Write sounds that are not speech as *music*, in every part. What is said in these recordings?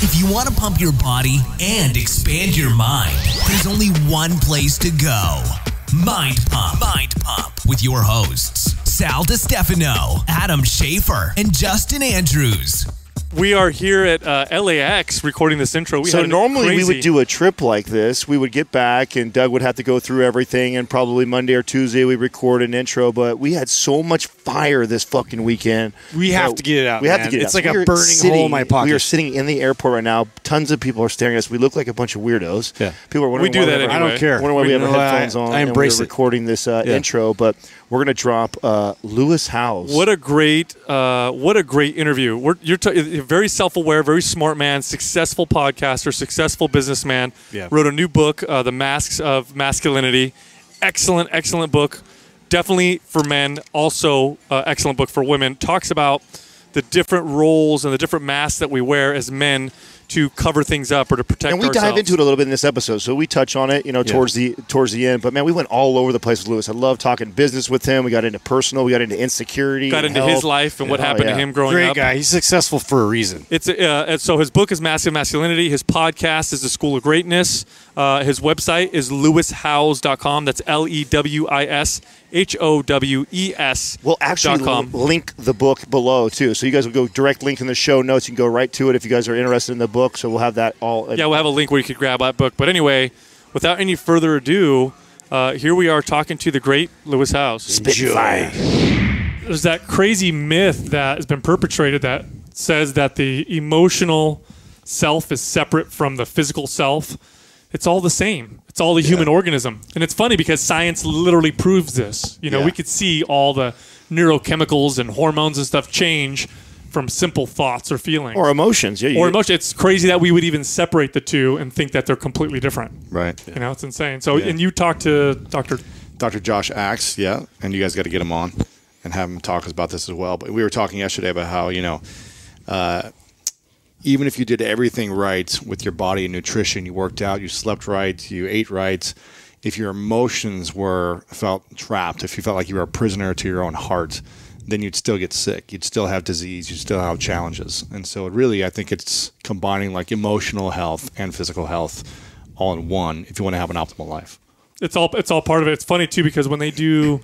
If you want to pump your body and expand your mind, there's only one place to go Mind Pump. Mind Pump with your hosts, Sal DiStefano, Adam Schaefer, and Justin Andrews. We are here at uh, LAX recording this intro. We so had a normally we would do a trip like this. We would get back, and Doug would have to go through everything, and probably Monday or Tuesday we record an intro. But we had so much fire this fucking weekend. We have to get it out, We have to get it out. It's out. like We a burning sitting- hole in my pocket. We are sitting in the airport right now. Tons of people are staring at us. We look like a bunch of weirdos. Yeah. people are wondering We do why that have- anyway. I don't care. Wondering why we You have our know, I- headphones on. I and embrace we're it. recording this uh, Yeah. intro, but we're gonna drop uh, Lewis Howes. What a great, uh, what a great interview. We're, you're, t- very self-aware, very smart man, successful podcaster, successful businessman. Yeah. Wrote a new book, uh, The Masks of Masculinity. Excellent, excellent book. Definitely for men. Also, uh, excellent book for women. Talks about the different roles and the different masks that we wear as men to cover things up or to protect and we ourselves. dive into it a little bit in this episode, so we touch on it, you know, towards the towards the end. But man, we went all over the place with Lewis. I love talking business with him. We got into personal, we got into insecurity, Got and into his life and what Oh, happened yeah. to him growing Great up. Great guy. He's successful for a reason. It's uh, so his book is Mask of Masculinity. His podcast is The School of Greatness. Uh, his website is lewishowes.com. That's L E W I S H O W E S. We'll actually com. l- link the book below too, so you guys will go direct link in the show notes. You can go right to it if you guys are interested in the book. So we'll have that all. Yeah, we'll have a link where you could grab that book. But anyway, without any further ado, uh, here we are talking to the great Lewis Howes. Spitting fire. There's that crazy myth that has been perpetrated that says that the emotional self is separate from the physical self. It's all the same. It's all the human organism. And it's funny because science literally proves this. You know, Yeah. we could see all the neurochemicals and hormones and stuff change from simple thoughts or feelings. or emotions. Yeah, you, or emotion. It's crazy that we would even separate the two and think that they're completely different. Right. You know, it's insane. So, and you talked to Dr. Dr. Josh Axe, yeah, and you guys got to get him on and have him talk about this as well. But we were talking yesterday about how you know, uh, even if you did everything right with your body and nutrition, you worked out, you slept right, you ate right. If your emotions were felt trapped, if you felt like you were a prisoner to your own heart, then you'd still get sick. You'd still have disease. You'd still have challenges. And so, really, I think it's combining like emotional health and physical health all in one if you want to have an optimal life. it's all it's all part of it. It's funny too because when they do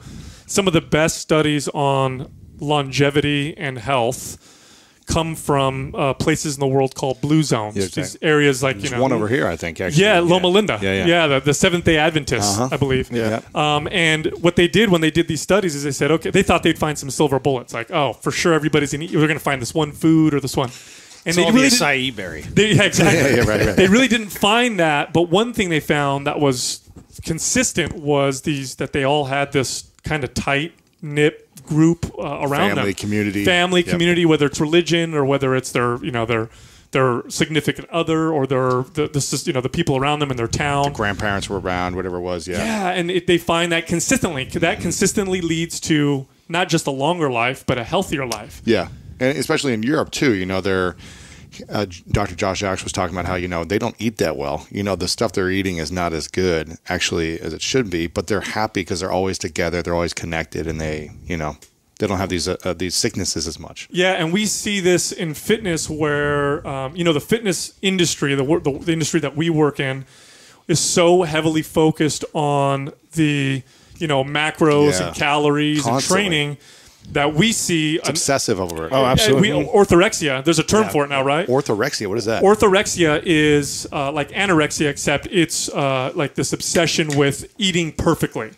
some of the best studies on longevity and health come from uh, places in the world called blue zones. Yeah, These areas like There's you know one over here, I think. Actually, Yeah, Loma Linda. Yeah, yeah. the, the Seventh Day Adventists, Uh-huh. I believe. Yeah. Um, and what they did when they did these studies is they said, okay, they thought they'd find some silver bullets, like, oh, for sure, everybody's gonna we're going to find this one food or this one. And It's they all really the didn't- acai berry. they, yeah, exactly. *laughs* Yeah, yeah, right, right. They really didn't find that, but one thing they found that was consistent was these that they all had this kind of tight knit group uh, around Family, them, community. family, Yep. community, whether it's religion or whether it's their you know their their significant other or their the, the you know the people around them in their town. Grandparents were around, whatever it was. Yeah. Yeah, and it, they find that consistently. That consistently leads to not just a longer life, but a healthier life. Yeah. And especially in Europe too, you know, they're uh, Dr. Josh Axe was talking about how you know they don't eat that well. You know, the stuff they're eating is not as good actually as it should be, but they're happy because they're always together, they're always connected, and they, you know, they don't have these uh, uh, these sicknesses as much. Yeah, and we see this in fitness where, um, you know, the fitness industry, the, the, the industry that we work in, is so heavily focused on the, you know, macros Yeah. and calories Constantly. and training that we see. It's obsessive over it. Oh, absolutely. We, orthorexia. There's a term for it now, right? Orthorexia, what is that? Orthorexia is uh, like anorexia, except it's uh, like this obsession with eating perfectly.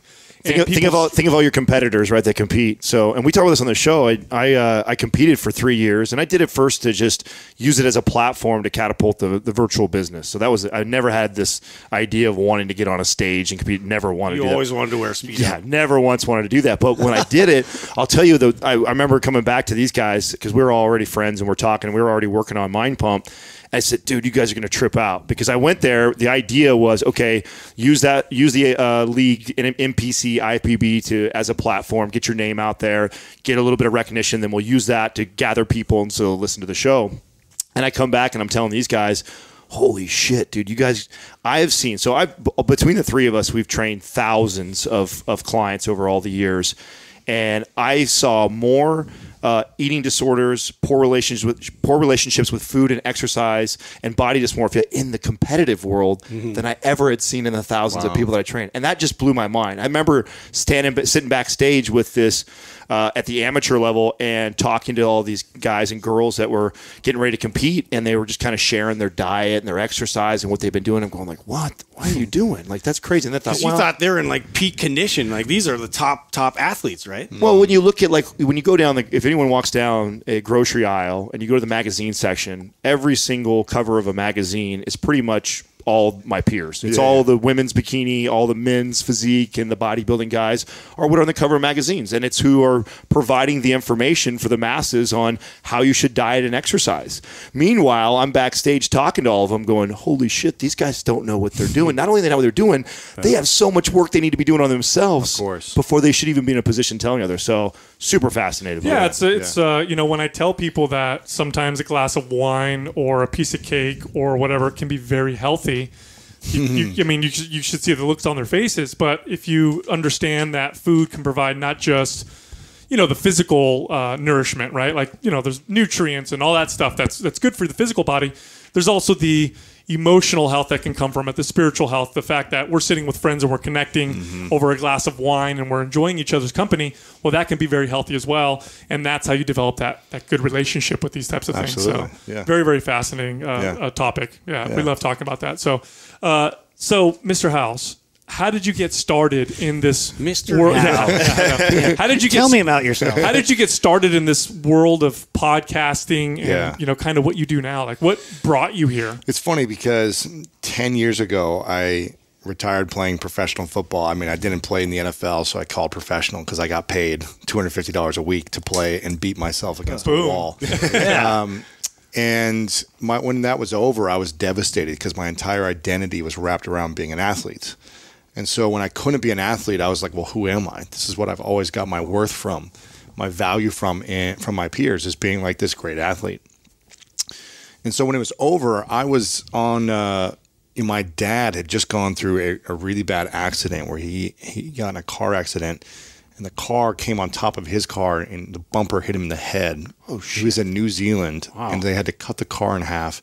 Think of, think of all think of all your competitors, right? That compete. So, and we talk about this on the show. I I, uh, I competed for three years, and I did it first to just use it as a platform to catapult the, the virtual business. So that was I never had this idea of wanting to get on a stage and compete. Never wanted You to do always that. wanted to wear speed. Yeah, never once wanted to do that. But when I did it, *laughs* I'll tell you, though, I, I remember coming back to these guys because we were already friends and we're talking. And we were already working on Mind Pump. I said, dude, you guys are going to trip out because I went there. The idea was, okay, use that, use the uh, league and NPC IPB to as a platform, get your name out there, get a little bit of recognition. Then we'll use that to gather people and so listen to the show. And I come back and I'm telling these guys, holy shit, dude, you guys, I have seen. So I, between the three of us, we've trained thousands of of clients over all the years, and I saw more. Uh, eating disorders, poor relationships with poor relationships with food and exercise, and body dysmorphia in the competitive world than I ever had seen in the thousands of people that I trained, and that just blew my mind. I remember standing sitting backstage with this uh, at the amateur level and talking to all these guys and girls that were getting ready to compete, and they were just kind of sharing their diet and their exercise and what they've been doing. I'm going like, what? What are you doing? Like that's crazy. And I thought, you thought they're in like peak condition. Like these are the top top athletes, right? Well, when you look at like when you go down the if anyone walks down a grocery aisle and you go to the magazine section, every single cover of a magazine is pretty much all my peers. It's all the women's bikini, all the men's physique, and the bodybuilding guys are what are on the cover of magazines, and it's who are providing the information for the masses on how you should diet and exercise. Meanwhile, I'm backstage talking to all of them, going, "Holy shit, these guys don't know what they're doing. Not only do they know what they're doing, they have so much work they need to be doing on themselves, before they should even be in a position telling others." So super fascinated. by Yeah, that. it's it's uh, you know when I tell people that sometimes a glass of wine or a piece of cake or whatever can be very healthy. You, you, *laughs* I mean, you should, you should see the looks on their faces, but if you understand that food can provide not just you know the physical uh, nourishment, right? Like you know, there's nutrients and all that stuff that's that's good for the physical body. There's also the emotional health that can come from it, the spiritual health, the fact that we're sitting with friends and we're connecting over a glass of wine and we're enjoying each other's company. Well, that can be very healthy as well, and that's how you develop that that good relationship with these types of Absolutely, things. So, yeah. very very fascinating uh, Yeah. topic. Yeah, we love talking about that. So, uh, so Mr. Howes. How did you get started in this Mr. world? Howes. Yeah. How did you get Tell me about yourself. how did you get started in this world of podcasting and Yeah. you know kind of what you do now like what brought you here It's funny because 10 years ago, I retired playing professional football. I mean, I didn't play in the NFL, so I called professional because I got paid $250 a week to play and beat myself against Boom. a wall. *laughs* um, and my, when that was over, I was devastated because my entire identity was wrapped around being an athlete. And so when I couldn't be an athlete, I was like, well, who am I? This is what I've always got my worth from, my value from, and from my peers is being like this great athlete. And so when it was over, I was on. Uh, my dad had just gone through a, a really bad accident where he he got in a car accident, and the car came on top of his car, and the bumper hit him in the head. Oh shit! He was in New Zealand, and they had to cut the car in half,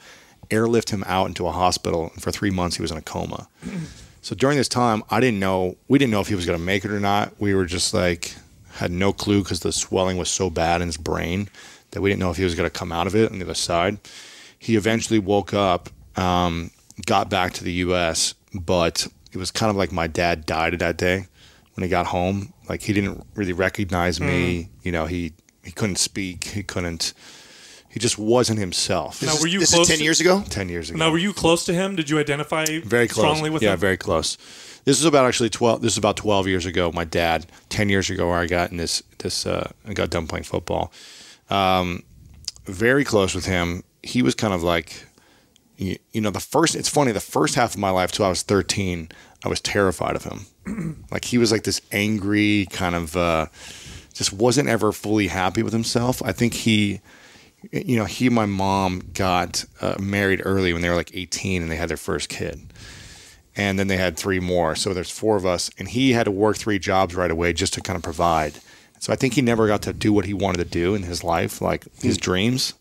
airlift him out into a hospital, and for three months he was in a coma. *clears throat* So during this time, I didn't know we didn't know if he was going to make it or not. We were just like had no clue because the swelling was so bad in his brain that we didn't know if he was going to come out of it on the other side. He eventually woke up, um, got back to the U.S., but it was kind of like my dad died that day when he got home. Like he didn't really recognize me. You know, he he couldn't speak. He couldn't. He just wasn't himself. Now, were you this close is ten to- years ago. Ten years ago. now were you close to him did you identify very close. strongly with yeah, him Yeah, very close. This is about actually twelve. This is about twelve years ago. My dad, ten years ago, where I got in this this uh, I got done playing football. Um, very close with him. He was kind of like, you, you know, the first. It's funny. The first half of my life, till I was thirteen, I was terrified of him. *clears throat* like he was like this angry kind of. Uh, just wasn't ever fully happy with himself. I think he you know, he and my mom got uh, married early when they were like 18 and they had their first kid. And then they had three more. So there's four of us. And he had to work three jobs right away just to kind of provide. So I think he never got to do what he wanted to do in his life, like his dreams.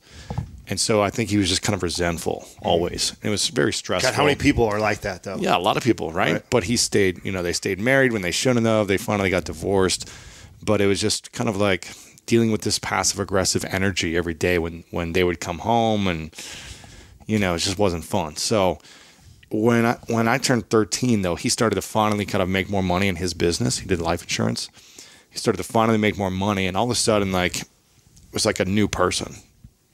And so I think he was just kind of resentful always. And it was very stressful. God, how many people are like that though? Yeah, a lot of people, right? Right. But he stayed, you know, they stayed married when they shouldn't have. They finally got divorced. But it was just kind of like dealing with this passive aggressive energy every day when when they would come home and you know, it just wasn't fun. So when I when I turned 13 though, he started to finally kind of make more money in his business. He did life insurance. He started to finally make more money and all of a sudden like it was like a new person.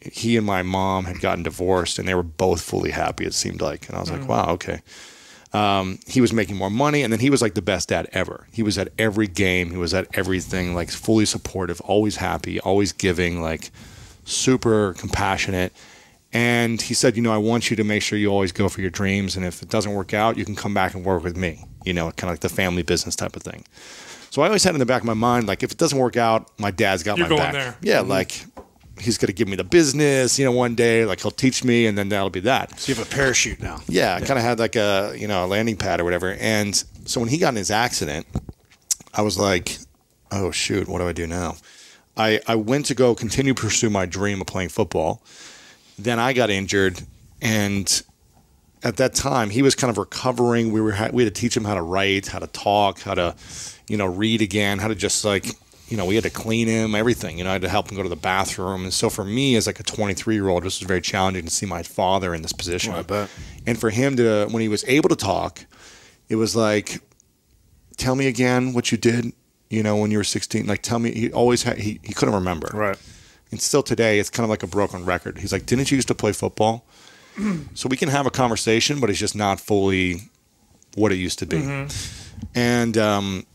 He and my mom had gotten divorced and they were both fully happy it seemed like. And I was like, mm. "Wow, okay." Um, he was making more money and then he was like the best dad ever. He was at every game. He was at everything like fully supportive always happy always giving like super compassionate. And he said you know i want you to make sure you always go for your dreams and if it doesn't work out you can come back and work with me. You know kind of like the family business type of thing. So i always had in the back of my mind like if it doesn't work out my dad's got You're my going back. there. yeah like he's going to give me the business you know one day like he'll teach me and then that'll be that So you have a parachute now. yeah, I kind of had like a you know a landing pad or whatever. And so when he got in his accident, I was like, oh shoot, what do I do now? I, I went to go continue to pursue my dream of playing football. Then I got injured, and at that time he was kind of recovering. We were we had to teach him how to write, how to talk, how to you know read again, how to just like you know we had to clean him, everything. You know, I had to help him go to the bathroom. And so for me, as like a 23 year old, this was very challenging to see my father in this position. I bet. And for him to when he was able to talk, it was like, tell me again what you did. You know, when you were 16, like tell me. He always had he, he couldn't remember. Right. And still today, it's kind of like a broken record. He's like, didn't you used to play football? *clears throat* so we can have a conversation, but it's just not fully what it used to be. And um,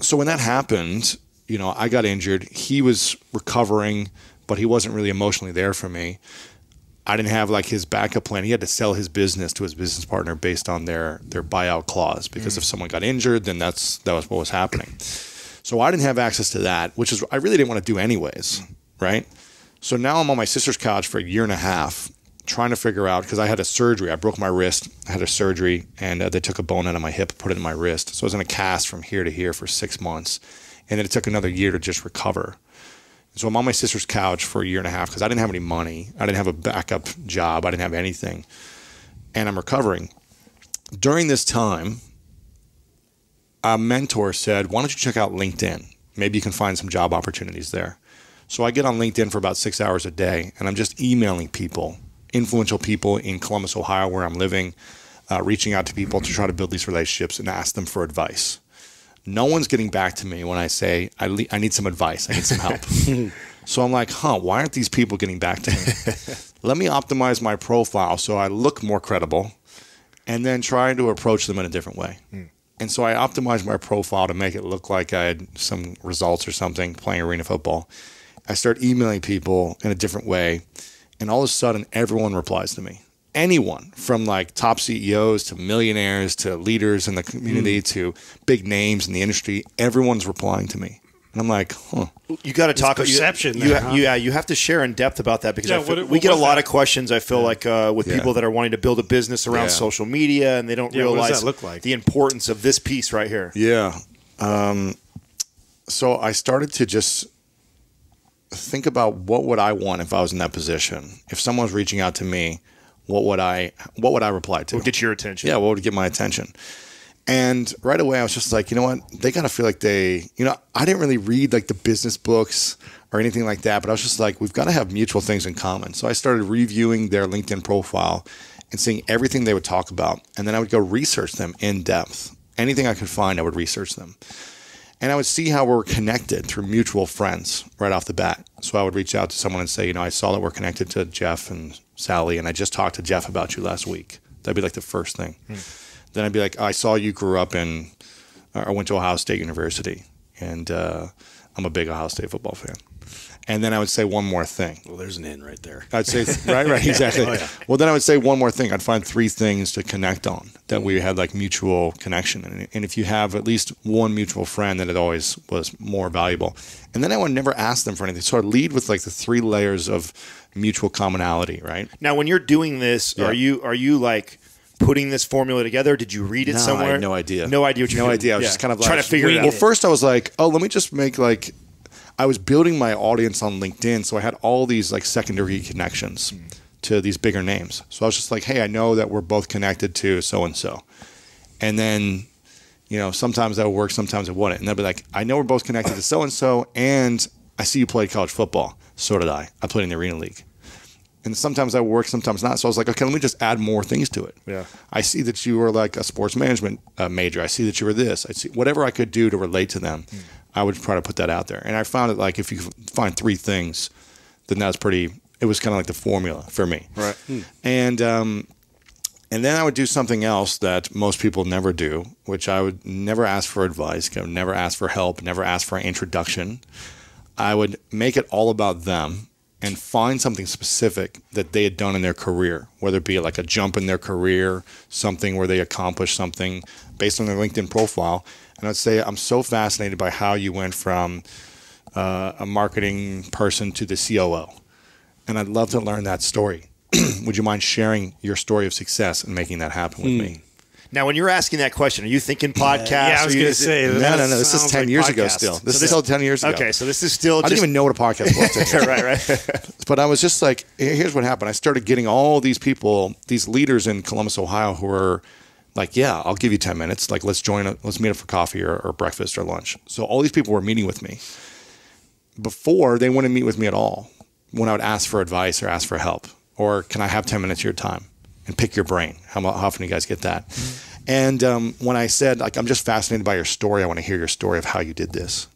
so when that happened, you know, I got injured. He was recovering, but he wasn't really emotionally there for me. I didn't have like his backup plan. He had to sell his business to his business partner based on their their buyout clause because mm. if someone got injured, then that's that was what was happening. So I didn't have access to that, which is I really didn't want to do anyways, right? So now I'm on my sister's couch for a year and a half trying to figure out because I had a surgery. I broke my wrist, I had a surgery, and uh, they took a bone out of my hip, put it in my wrist. So I was in a cast from here to here for six months, and then it took another year to just recover. So I'm on my sister's couch for a year and a half because I didn't have any money. I didn't have a backup job. I didn't have anything, and I'm recovering. During this time, a mentor said, "Why don't you check out LinkedIn? Maybe you can find some job opportunities there." So I get on LinkedIn for about six hours a day, and I'm just emailing people, influential people in Columbus, Ohio, where I'm living, uh, reaching out to people to try to build these relationships and ask them for advice. No one's getting back to me when I say I, le- I need some advice, I need some help. *laughs* so I'm like, huh, why aren't these people getting back to me? *laughs* Let me optimize my profile so I look more credible, and then try to approach them in a different way. And so I optimized my profile to make it look like I had some results or something playing arena football. I start emailing people in a different way, and all of a sudden, everyone replies to me. Anyone from like top CEOs to millionaires to leaders in the community to big names in the industry, everyone's replying to me. And I'm like, huh. You got to talk you- perception You, there, ha- huh? yeah, you have to share in depth about that because Yeah, feel, what- we get a lot that? of questions. I feel like uh, with Yeah. people that are wanting to build a business around Yeah. social media and they don't Yeah, what does realize that look like? the importance of this piece right here. Yeah. Um, so I started to just think about what would I want if I was in that position. If someone was reaching out to me, what would I what would I reply to? Get your attention. yeah, what would get my attention? And right away, I was just like, you know what? They got to feel like they, you know, I didn't really read like the business books or anything like that, but I was just like, we've got to have mutual things in common. So I started reviewing their LinkedIn profile and seeing everything they would talk about. And then I would go research them in depth. Anything I could find, I would research them. And I would see how we're connected through mutual friends right off the bat. So I would reach out to someone and say, you know, I saw that we're connected to Jeff and Sally, and I just talked to Jeff about you last week. That'd be like the first thing. Then I'd be like, I saw you grew up in, I went to Ohio State University, and uh, I'm a big Ohio State football fan. And then I would say one more thing. Well, there's an in right there. I'd say right, right, *laughs* exactly. Oh, well, then I would say one more thing. I'd find three things to connect on that we had like mutual connection, and, and if you have at least one mutual friend, then it always was more valuable. And then I would never ask them for anything. So I'd lead with like the three layers of mutual commonality, right? Now, when you're doing this, Yeah. are you are you like putting this formula together? Did you read it No, I somewhere? had no idea. No idea what you're no doing. idea. I was Yeah. just kind of like trying to figure it out. Well, first I was like, oh, let me just make like, I was building my audience on LinkedIn, so I had all these like secondary connections to these bigger names. So I was just like, hey, I know that we're both connected to so and so, and then. You know, sometimes that would work, sometimes it wouldn't. And they'd be like, I know we're both connected to so and so, and I see you played college football. So did I. I played in the Arena League. And sometimes that would work, sometimes not. So I was like, okay, let me just add more things to it. Yeah. I see that you were like a sports management uh, major. I see that you were this. I see whatever I could do to relate to them. I would try to put that out there. And I found it like if you find three things, then that's pretty. It was kind of like the formula for me. Right. And um, and then I would do something else that most people never do, which I would never ask for advice, never ask for help, never ask for an introduction. I would make it all about them and find something specific that they had done in their career, whether it be like a jump in their career, something where they accomplished something based on their LinkedIn profile. And I'd say, I'm so fascinated by how you went from uh, a marketing person to the COO. And I'd love to learn that story. *clears throat* Would you mind sharing your story of success and making that happen with me? Now, when you're asking that question, are you thinking podcast? yeah, I was gonna say No, no, no. This is 10 like years ago still. This So is still 10 years ago. Okay, so this is still I just didn't even know what a podcast was. *laughs* right, right. *laughs* But I was just like, here's what happened. I started getting all these people, these leaders in Columbus, Ohio, who were like, yeah, I'll give you 10 minutes. Like, let's join, a, let's meet up for coffee or, or breakfast or lunch. So all these people were meeting with me. Before, they wouldn't meet with me at all when I would ask for advice or ask for help. Or can I have 10 minutes of your time and pick your brain? How, how often do you guys get that? And um, when I said, like, I'm just fascinated by your story, I want to hear your story of how you did this.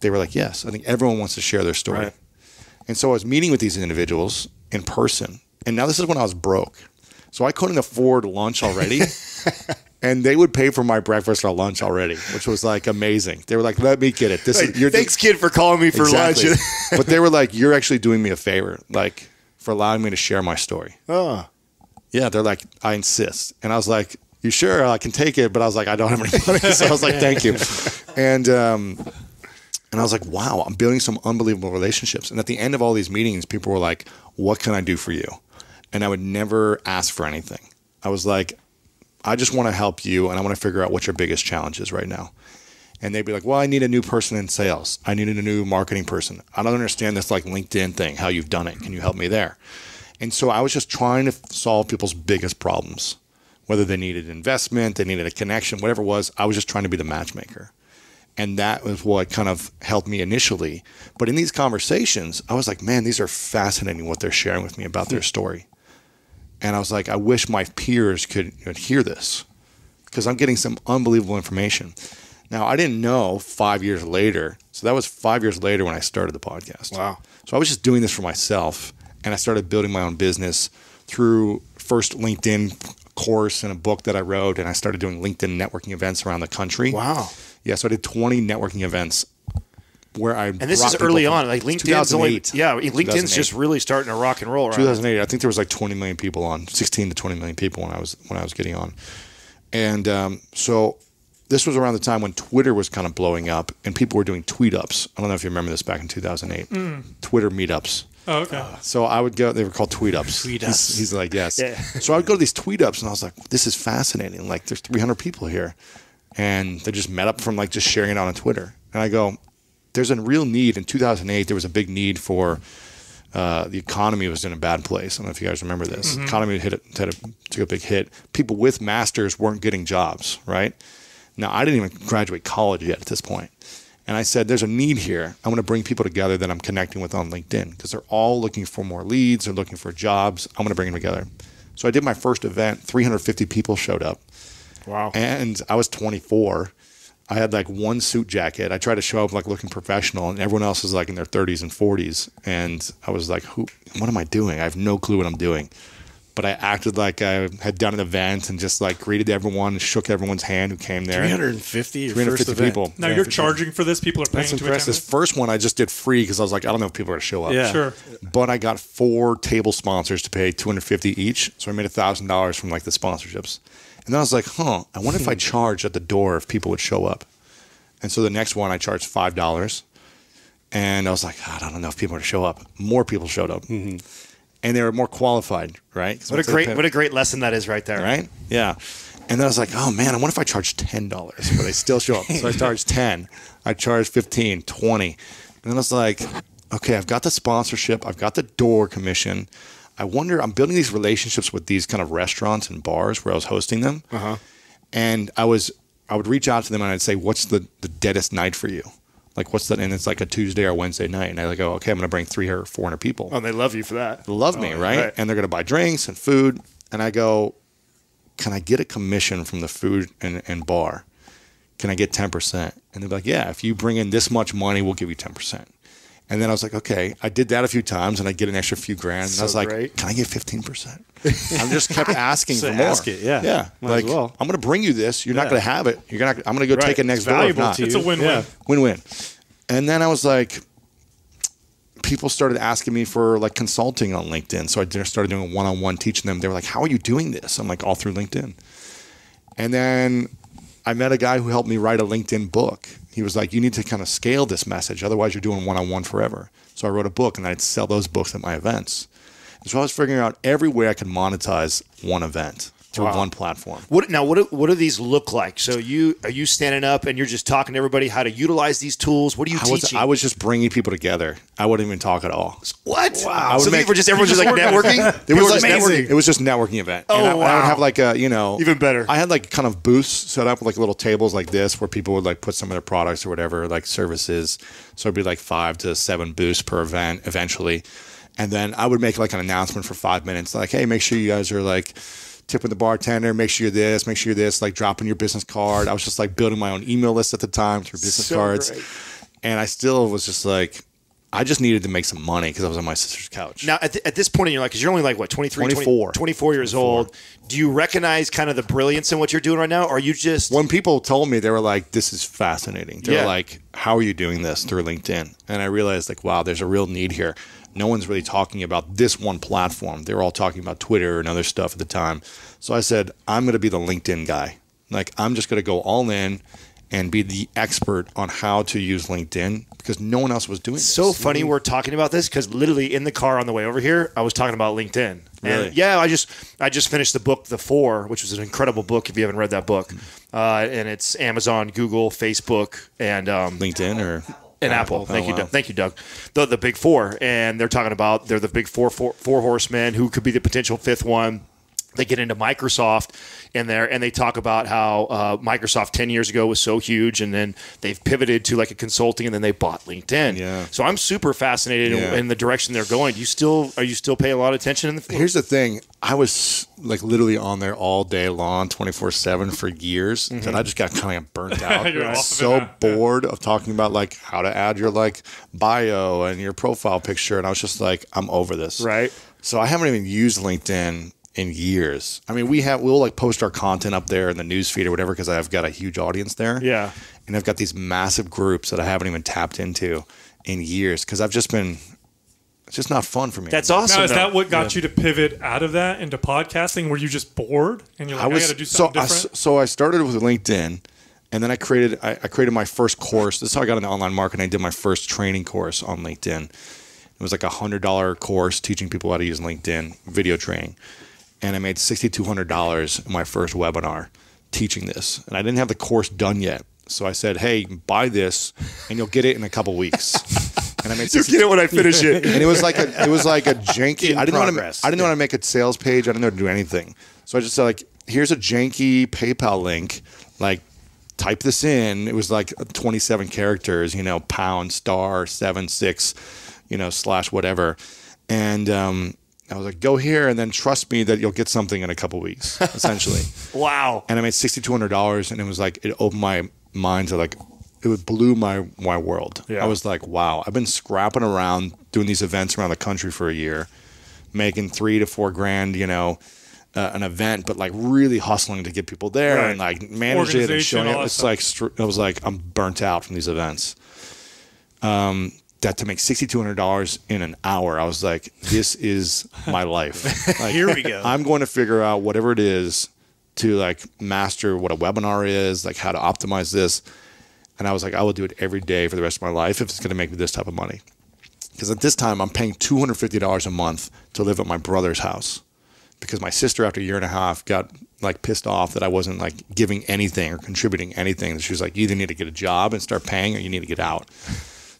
They were like, yes, I think everyone wants to share their story. Right. And so I was meeting with these individuals in person. And now this is when I was broke. So I couldn't afford lunch already. *laughs* and they would pay for my breakfast or lunch already, which was like amazing. They were like, let me get it. This Like, is you're Thanks, kid, for calling me for Exactly. lunch. *laughs* but they were like, you're actually doing me a favor, like for allowing me to share my story. oh. Yeah, they're like, I insist. And I was like, you sure? I can take it. But I was like, I don't have any money. *laughs* So I was like, thank you. And, um, and I was like, wow, I'm building some unbelievable relationships. And at the end of all these meetings, people were like, what can I do for you? And I would never ask for anything. I was like, I just want to help you and I want to figure out what your biggest challenge is right now. And they'd be like, well, I need a new person in sales. I needed a new marketing person. I don't understand this like LinkedIn thing, how you've done it. Can you help me there? And so I was just trying to solve people's biggest problems, whether they needed investment, they needed a connection, whatever it was. I was just trying to be the matchmaker. And that was what kind of helped me initially. But in these conversations, I was like, man, these are fascinating what they're sharing with me about their story. And I was like, I wish my peers could, could hear this because I'm getting some unbelievable information. Now, I didn't know five years later. So that was five years later when I started the podcast. Wow. So I was just doing this for myself. And I started building my own business through first LinkedIn course and a book that I wrote. And I started doing LinkedIn networking events around the country. Wow. Yeah. So I did 20 networking events where I And this is early on. Like LinkedIn's only, yeah, LinkedIn's just really starting to rock and roll right now. 2008. I think there was like 20 million people on, 16 to 20 million people when I was when I was getting on, and um, so this was around the time when Twitter was kind of blowing up and people were doing tweet ups. I don't know if you remember this back in 2008. Twitter meetups. Oh, okay. So I would go. They were called tweet ups. Tweet He's, ups. he's like, yes. Yeah. So I would go to these tweet ups, and I was like, this is fascinating. Like, there's 300 people here, and they just met up from like just sharing it on Twitter. And I go, there's a real need. In 2008, there was a big need for. Uh, the economy was in a bad place. I don't know if you guys remember this. Mm-hmm. Economy hit a, had a, took a big hit. People with masters weren't getting jobs. Right now, I didn't even graduate college yet at this point. And I said, there's a need here. I want to bring people together that I'm connecting with on LinkedIn because they're all looking for more leads. They're looking for jobs. I'm going to bring them together. So I did my first event. 350 people showed up. Wow. And I was 24. I had like one suit jacket. I tried to show up like looking professional, and everyone else is like in their 30s and 40s. And I was like, "Who? What am I doing? I have no clue what I'm doing." But I acted like I had done an event and just like greeted everyone, and shook everyone's hand who came there. 350, your 350 first event. people. Now Yeah. you're charging for this. People are paying That's to attend. impressive. This first one I just did free because I was like, I don't know if people are going to show up. Yeah. Sure. But I got four table sponsors to pay 250 each, so I made a thousand dollars from like the sponsorships. And then I was like, huh, I wonder if I hmm. charged at the door if people would show up. And so the next one I charged five dollars, and I was like, God, I don't know if people are going to show up. More people showed up, mm-hmm. and they were more qualified, right? What a great what a great lesson that is right there. right? Yeah. And then I was like, oh man, I wonder if I charge ten dollars, but they still show up. So I charged *laughs* ten. I charged 15, 20. And then I was like, okay, I've got the sponsorship, I've got the door commission. I wonder, I'm building these relationships with these kind of restaurants and bars where I was hosting them. Uh-huh. And I was I would reach out to them and I'd say, What's the, the deadest night for you? Like what's that? And it's like a Tuesday or Wednesday night. And I go, okay, I'm gonna bring three or four hundred people Oh, they love you for that. love me, Oh, right? right. And they're going to buy drinks and food. And I go, can I get a commission from the food and, and bar? Can I get 10%? And they're like, yeah, if you bring in this much money, we'll give you 10%. And then I was like, okay, I did that a few times and I get an extra few grand. And So I was like, great. can I get 15%? *laughs* I just kept asking So for more. ask it, yeah. Yeah. Might like, as well. I'm going to bring you this. You're not Yeah. going to have it. You're not, I'm going to go Right. take it next It's door. if valuable not. to you. It's a win-win. Yeah. Win-win. And then I was like, people started asking me for like consulting on LinkedIn. So I just started doing one-on-one teaching them. They were like, "How are you doing this?" I'm like, "All through LinkedIn." And then I met a guy who helped me write a LinkedIn book. He was like, "You need to kind of scale this message, otherwise you're doing one-on-one forever." So I wrote a book, and I'd sell those books at my events. And so I was figuring out every way I could monetize one event to one platform. What now? What do, what do these look like? So you are you standing up and you're just talking to everybody how to utilize these tools? What are you I was, teaching? I was just bringing people together. I wouldn't even talk at all. what? Wow! I would so make- were just everyone's just like networking. *laughs* It was, just just networking. It was just networking event. Oh, and I, I would have like a you know Even better. I had like kind of booths set up with like little tables like this where people would like put some of their products or whatever like services. So it'd be like five to seven booths per event eventually, and then I would make like an announcement for five minutes like, hey, make sure you guys are like tipping the bartender, make sure you're this, make sure you're this, like dropping your business card. I was just like building my own email list at the time through business So cards, great. and I still was just like. I just needed to make some money because I was on my sister's couch. Now, at, th- at this point in your life, because you're only like what 23, 24. 24 years old, do you recognize kind of the brilliance in what you're doing right now, or are you just when people told me they were like this is fascinating they Yeah. were like how are you doing this through linkedin and i realized like wow there's a real need here no one's really talking about this one platform they were all talking about twitter and other stuff at the time so i said i'm going to be the linkedin guy like i'm just going to go all in and be the expert on how to use linkedin because no one else was doing it. so this. funny we're talking about this because literally in the car on the way over here, I was talking about LinkedIn. Really? And yeah, I just I just finished the book The Four, which was an incredible book. If you haven't read that book, uh, and it's Amazon, Google, Facebook, and um, linkedin or and Apple. Thank Oh, you, wow. Doug. Thank you, Doug. The the big four, and they're talking about they're the big four four, four horsemen who could be the potential fifth one. They get into Microsoft in there, and they talk about how uh, Microsoft ten years ago was so huge, and then they've pivoted to like a consulting, and then they bought LinkedIn. Yeah. So I'm super fascinated in- Yeah. in, the direction they're going. Do you still are you still paying a lot of attention in the Here's the thing. I was like literally on there all day long, 24 7 for years. Mm-hmm. And I just got kind of burnt *laughs* out. You're I was off of so. Yeah. bored of talking about like how to add your like bio and your profile picture. And I was just like, I'm over this. right? So I haven't even used LinkedIn in years. I mean, we have, we'll like post our content up there in the news feed or whatever because I've got a huge audience there. Yeah. And I've got these massive groups that I haven't even tapped into in years because I've just been, it's just not fun for me. That's awesome. Now, is though. that what got you to pivot out of that into podcasting? Were you just bored and you're like, I, got to do something so I, so I started with LinkedIn, and then I created I, I created my first course. This is how I got into online marketing. I did my first training course on LinkedIn. It was like a hundred dollar course teaching people how to use LinkedIn video training, and I made sixty two hundred dollars in my first webinar teaching this. And I didn't have the course done yet, so I said, "Hey, buy this, and you'll get it in a couple weeks." *laughs* And I made you 60 get it when I finish it. *laughs* and it was like a it was like a janky. In I didn't know how to. I didn't know how to make a sales page. I didn't know how to do anything. So I just said like, here's a janky PayPal link. Like, type this in. It was like 27 characters. You know, pound star seven six, you know slash whatever, and um, I was like, go here and then trust me that you'll get something in a couple weeks, *laughs* essentially. wow. and I made sixty two hundred dollars, and it was like it opened my mind to like it would blew my my world. Yeah. I was like, wow, I've been scrapping around doing these events around the country for a year, making three to four grand, you know. Uh, an event, but like really hustling to get people there Right. and like managing it and showing it. It's stuff. like I was like I'm burnt out from these events. Um, that to make sixty two hundred dollars in an hour, I was like, this is my *laughs* life. Like, Here we go. I'm going to figure out whatever it is to like master what a webinar is, like how to optimize this. And I was like, I will do it every day for the rest of my life if it's going to make me this type of money. Because at this time, I'm paying $250 a month to live at my brother's house. Because my sister, after a year and a half, got like pissed off that I wasn't like giving anything or contributing anything. She was like, you either need to get a job and start paying or you need to get out.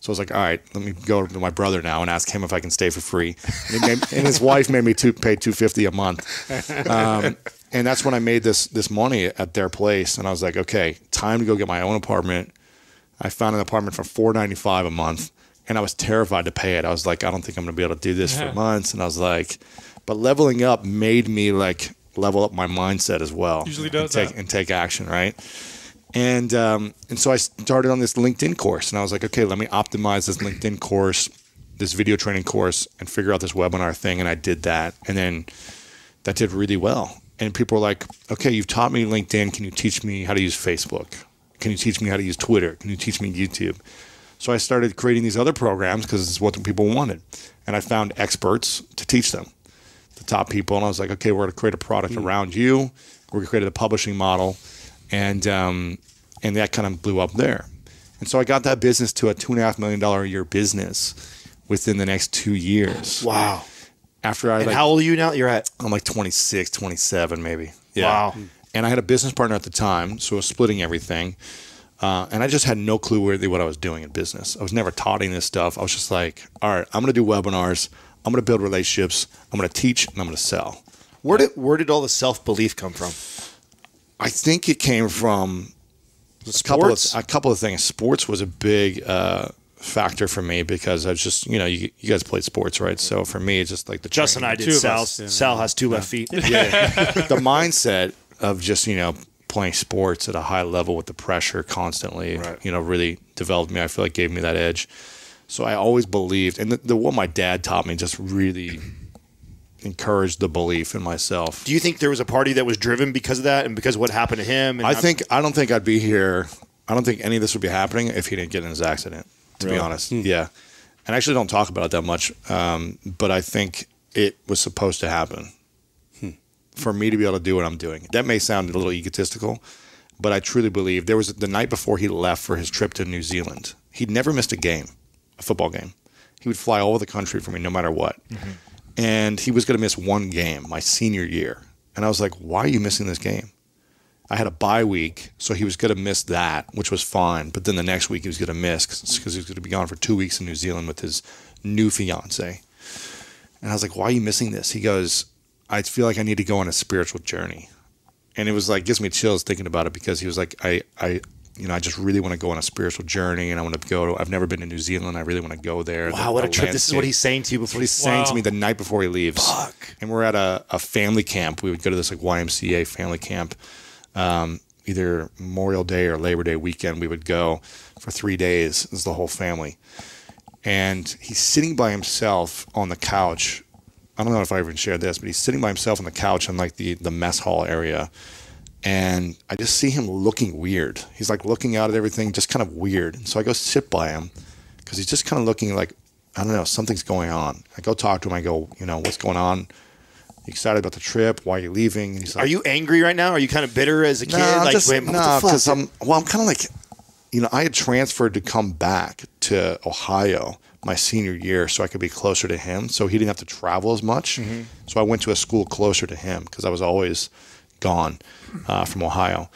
So I was like, all right, let me go to my brother now and ask him if I can stay for free. And, made, and his wife made me two, pay two fifty a month. Um, and that's when I made this this money at their place. And I was like, okay, time to go get my own apartment. I found an apartment for four ninety five a month, and I was terrified to pay it. I was like, I don't think I'm gonna be able to do this Yeah. for months. And I was like, but leveling up made me like level up my mindset as well. Usually and does take, that. and take action, right? And um, and so I started on this LinkedIn course, and I was like, okay, let me optimize this LinkedIn course, this video training course, and figure out this webinar thing. And I did that, and then that did really well. And people were like, okay, you've taught me LinkedIn. Can you teach me how to use Facebook? Can you teach me how to use Twitter? Can you teach me YouTube? So I started creating these other programs because it's what the people wanted. And I found experts to teach them, the top people. And I was like, okay, we're going to create a product around you. We're going to create a publishing model. And, um, and that kind of blew up there. And so I got that business to a $2.5 million a year business within the next two years Wow. After I And like, how old are you now? You're at I'm like 26, 27 maybe. Yeah. Wow. And I had a business partner at the time, so I was splitting everything. Uh, and I just had no clue really what I was doing in business. I was never taught any of this stuff. I was just like, all right, I'm going to do webinars. I'm going to build relationships. I'm going to teach and I'm going to sell. where did where did all the self belief come from? I think it came from a couple of a couple of things. Sports was a big uh, factor for me because I was just you know you, you guys played sports right, so for me it's just like the Justin and I training. did. Sal us, yeah. Sal has two left feet. *laughs* the mindset of just you know playing sports at a high level with the pressure constantly Right. you know really developed me i feel like gave me that edge so i always believed and the, the what my dad taught me just really encouraged the belief in myself Do you think there was a party that was driven because of that and because of what happened to him? And i think i don't think i'd be here i don't think any of this would be happening if he didn't get in his accident to Really? be honest hmm. yeah and I actually don't talk about it that much um, but i think it was supposed to happen hmm. for me to be able to do what I'm doing. That may sound a little egotistical, but I truly believe there was the night before he left for his trip to New Zealand. He'd never missed a game, a football game. He would fly all over the country for me no matter what. Mm-hmm. And he was going to miss one game my senior year. And I was like, why are you missing this game? I had a bye week, so he was going to miss that, which was fine. But then the next week he was going to miss because he was going to be gone for two weeks in New Zealand with his new fiance. And I was like, why are you missing this? He goes, I feel like I need to go on a spiritual journey. And it was like, gives me chills thinking about it because he was like, I, I, you know, I just really want to go on a spiritual journey and I want to go I've never been to New Zealand. I really want to go there. wow, The- what a trip! This is what he's saying to you before he's saying to me the night before he leaves. Fuck. And we're at a, a family camp. We would go to this like YMCA family camp, um, either Memorial Day or Labor Day weekend. We would go for three days. as the whole family. And he's sitting by himself on the couch. I don't know if I even shared this, but he's sitting by himself on the couch in like the, the mess hall area. And I just see him looking weird. He's like looking out at everything, just kind of weird. And so I go sit by him because he's just kind of looking like, I don't know, something's going on. I go talk to him. I go, you know, what's going on? You excited about the trip? Why are you leaving? And he's like, Are you angry right now? Are you kind of bitter as a kid? no, like, just, wait, no, because I'm well. I'm kind of like, you know, I had transferred to come back to Ohio my senior year so I could be closer to him, so he didn't have to travel as much. Mm-hmm. So I went to a school closer to him because I was always gone uh, from Ohio.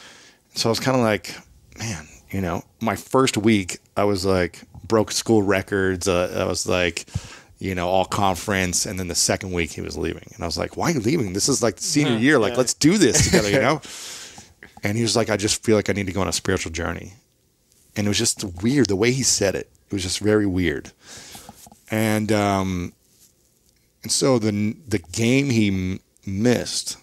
So I was kind of like, man, you know, my first week I was like broke school records. Uh, I was like. You know, all conference, and then the second week he was leaving, and I was like, "Why are you leaving? This is like senior year. Like, let's do this *laughs* together." You know. And he was like, I just feel like I need to go on a spiritual journey. And it was just weird the way he said it. It was just very weird. And um, and so the the game he m- missed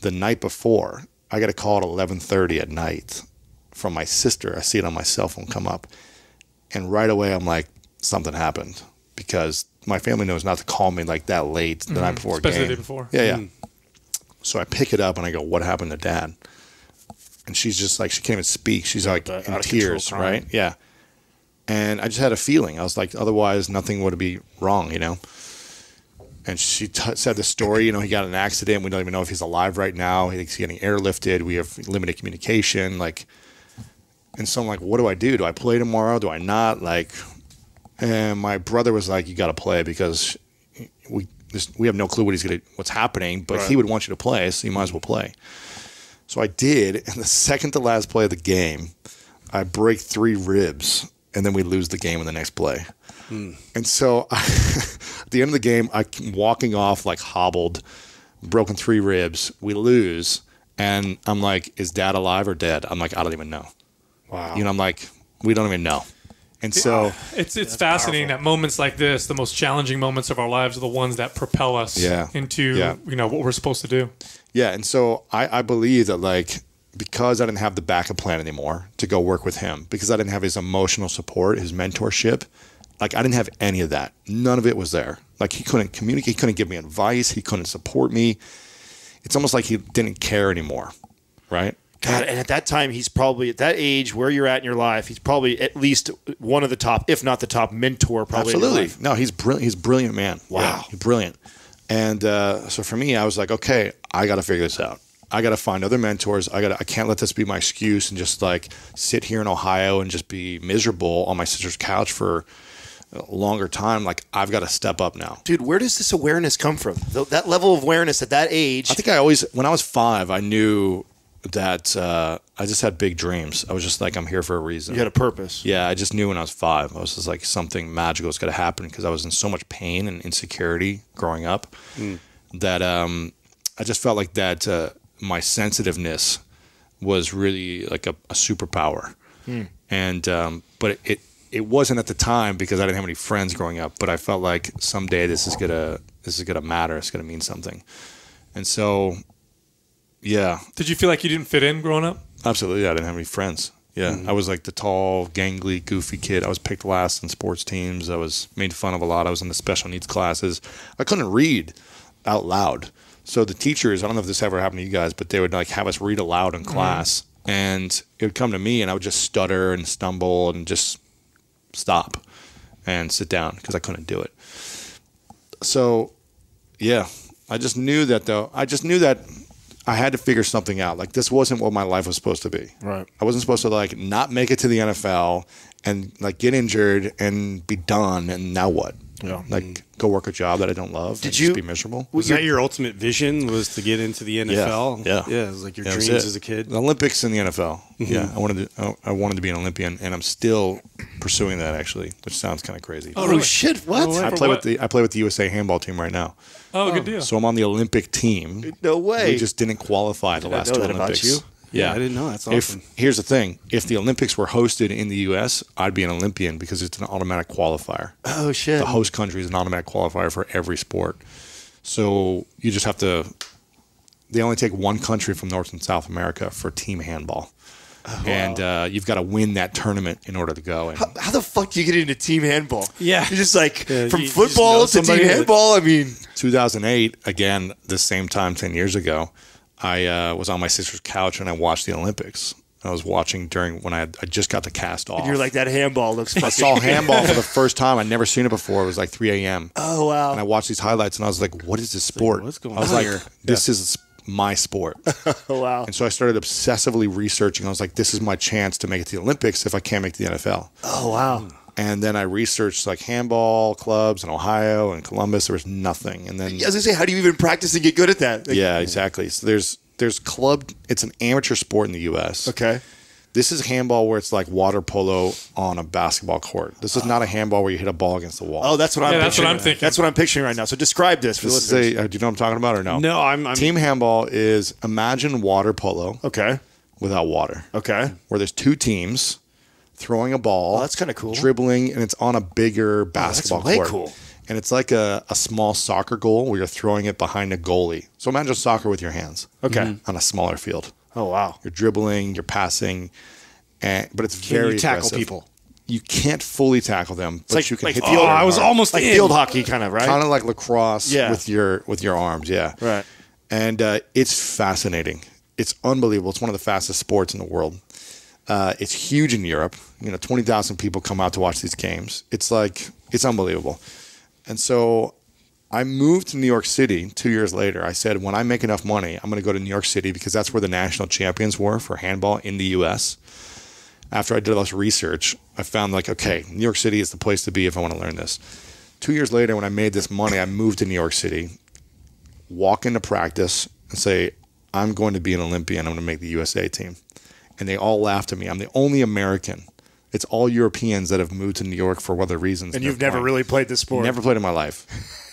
the night before, I got a call at eleven thirty at night from my sister. I see it on my cell phone come up, and right away I'm like, something happened because my family knows not to call me like that late the night mm. before a Especially the game. day before. Yeah, yeah. Mm. So I pick it up and I go, "What happened to Dad?" And she's just like, she can't even speak. She's like in out of control tears, right? Yeah. And I just had a feeling. I was like, otherwise, nothing would be wrong, you know. And she t- said the story. You know, he got an accident. We don't even know if he's alive right now. He's getting airlifted. We have limited communication. Like, and so I'm like, what do I do? Do I play tomorrow? Do I not? Like, and my brother was like, you got to play because we this, we have no clue what he's gonna what's happening, but he would want you to play, so you might as well play. So I did, and the second to last play of the game, I break three ribs, and then we lose the game in the next play. Hmm. And so *laughs* at the end of the game, I'm walking off like hobbled, broken three ribs. We lose, and I'm like, "Is Dad alive or dead?" I'm like, "I don't even know." wow. You know, I'm like, "We don't even know." And so It's it's fascinating that moments like this, the most challenging moments of our lives, are the ones that propel us Yeah. into Yeah. you know what we're supposed to do. Yeah, and so I, I believe that like because I didn't have the backup plan anymore to go work with him, because I didn't have his emotional support, his mentorship, like I didn't have any of that. None of it was there. Like he couldn't communicate, he couldn't give me advice, he couldn't support me. It's almost like he didn't care anymore, right? God, and at that time, he's probably at that age where you're at in your life. He's probably at least one of the top, if not the top mentor, probably. Absolutely. No, he's brilliant. He's a brilliant man. Wow. Yeah, he's brilliant. And uh, so for me, I was like, okay, I got to figure this out. I got to find other mentors. I got. I can't let this be my excuse and just like sit here in Ohio and just be miserable on my sister's couch for longer time, like I've got to step up now. Dude, where does this awareness come from? Th- that level of awareness at that age. I think I always, when I was five, I knew that uh, I just had big dreams. I was just like, I'm here for a reason. you had a purpose. Yeah, I just knew when I was five. I was just like something magical was going to happen because I was in so much pain and insecurity growing up that um, I just felt like that uh, my sensitiveness was really like a, a superpower. And um, but it it wasn't at the time because I didn't have any friends growing up. But I felt like someday this is gonna this is gonna matter. It's gonna mean something. And so, yeah, Did you feel like you didn't fit in growing up? Absolutely, I didn't have any friends. Yeah, mm-hmm. I was like the tall, gangly, goofy kid. I was picked last in sports teams. I was made fun of a lot. I was in the special needs classes. I couldn't read out loud. So the teachers, I don't know if this ever happened to you guys, but they would like have us read aloud in mm-hmm. class, and it would come to me, and I would just stutter and stumble and just stop and sit down because I couldn't do it. So, yeah, I just knew that though. I just knew that I had to figure something out. Like this wasn't what my life was supposed to be. Right. I wasn't supposed to like not make it to the NFL and like get injured and be done and now what? Yeah. Mm. Like go work a job that I don't love. Did and you- just be miserable? Was that your ultimate vision? Was to get into the NFL? yeah. yeah. It was like your That was dreams as a kid. The Olympics in the NFL. Mm-hmm. Yeah, I wanted to. I- I wanted to be an Olympian, and I'm still pursuing that actually, which sounds kind of crazy. Oh, really? shit! What? I play what? with the I play with the USA handball team right now, Oh, good oh. deal. so I'm on the Olympic team. No way. We just didn't qualify the Did I last know two that about Olympics. You? Yeah, I didn't know. That's awesome. If here's the thing, if the Olympics were hosted in the U.S., I'd be an Olympian because it's an automatic qualifier. oh shit! The host country is an automatic qualifier for every sport. So you just have to. They only take one country from North and South America for team handball, and uh, you've got to win that tournament in order to go. And How the fuck do you get into team handball? Yeah. you're just like Yeah, from you- you football to team handball. I mean, 2008, again, the same time 10 years ago, I uh, was on my sister's couch and I watched the Olympics. I was watching during when I, had, I just got the cast off. you're like that handball looks I saw handball for the *laughs* first time. I'd never seen it before. It was like 3 a.m. oh wow! And I watched these highlights and I was like, what is this sport? what's going I was on like, here? this is my sport. *laughs* oh wow! and so I started obsessively researching. I was like, this is my chance to make it to the Olympics if I can't make the NFL. Oh wow! And then I researched like handball clubs in Ohio and Columbus. There was nothing. And then as I was gonna say, how do you even practice and get good at that? Like, yeah, exactly. So there's there's club. It's an amateur sport in the U.S. Okay. This is handball where it's like water polo on a basketball court. This is not a handball where you hit a ball against the wall. Oh, that's what I'm. Yeah, that's what. I'm thinking. That's what I'm picturing right now. So describe this for this listeners. is a. uh, Do you know what I'm talking about or no? no, I'm, I'm Team handball is imagine water polo okay. without water, Okay. where there's two teams throwing a ball. Oh, that's kinda cool. Oh, Dribbling, and it's on a bigger basketball way court. cool. And it's like a, a small soccer goal where you're throwing it behind a goalie. So imagine soccer with your hands. Okay. On a smaller field. Oh wow. You're dribbling, you're passing, and but it's Can very you tackle aggressive. people? You can't fully tackle them, but like- you can like hit field- them Oh, I was almost Like in. field hockey, kind of right. kind of like lacrosse Yeah. with your with your arms. Yeah, Right. And uh, it's fascinating. It's unbelievable. It's one of the fastest sports in the world. Uh, it's huge in Europe. You know, twenty thousand people come out to watch these games. It's like it's unbelievable. And so I moved to New York City two years later. I said, when I make enough money, I'm going to go to New York City because that's where the national champions were for handball in the U.S. After I did all this research, I found like, okay, New York City is the place to be if I want to learn this. Two years later, when I made this money, I moved to New York City, walk into practice and say, I'm going to be an Olympian. I'm going to make the USA team. And they all laughed at me. I'm the only American. It's all Europeans that have moved to New York for other reasons. and you've never playing. really played this sport. Never played in my life.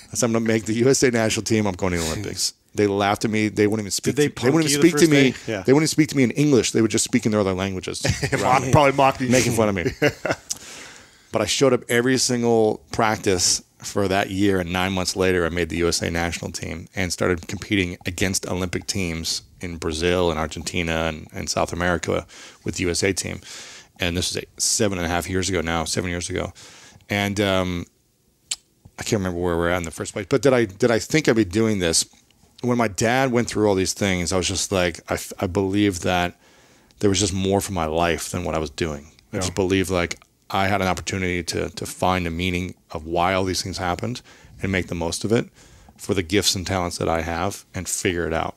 *laughs* I said, I'm going to make the USA national team. I'm going to the Olympics. They laughed at me. They wouldn't even speak. they to, they wouldn't even you the speak to me. Yeah. They wouldn't speak to me in English. They would just speak in their other languages, *laughs* Mock- probably mocked you. making fun of me. *laughs* but I showed up every single practice for that year, and nine months later, I made the USA national team and started competing against Olympic teams in Brazil and Argentina and, and South America with the USA team. And this was eight, seven and a half years ago now, seven years ago, and um, I can't remember where we're at in the first place. But did I did I think I'd be doing this? When my dad went through all these things, I was just like, I believe that there was just more for my life than what I was doing. I just believe like I had an opportunity to to find a meaning of why all these things happened and make the most of it for the gifts and talents that I have and figure it out.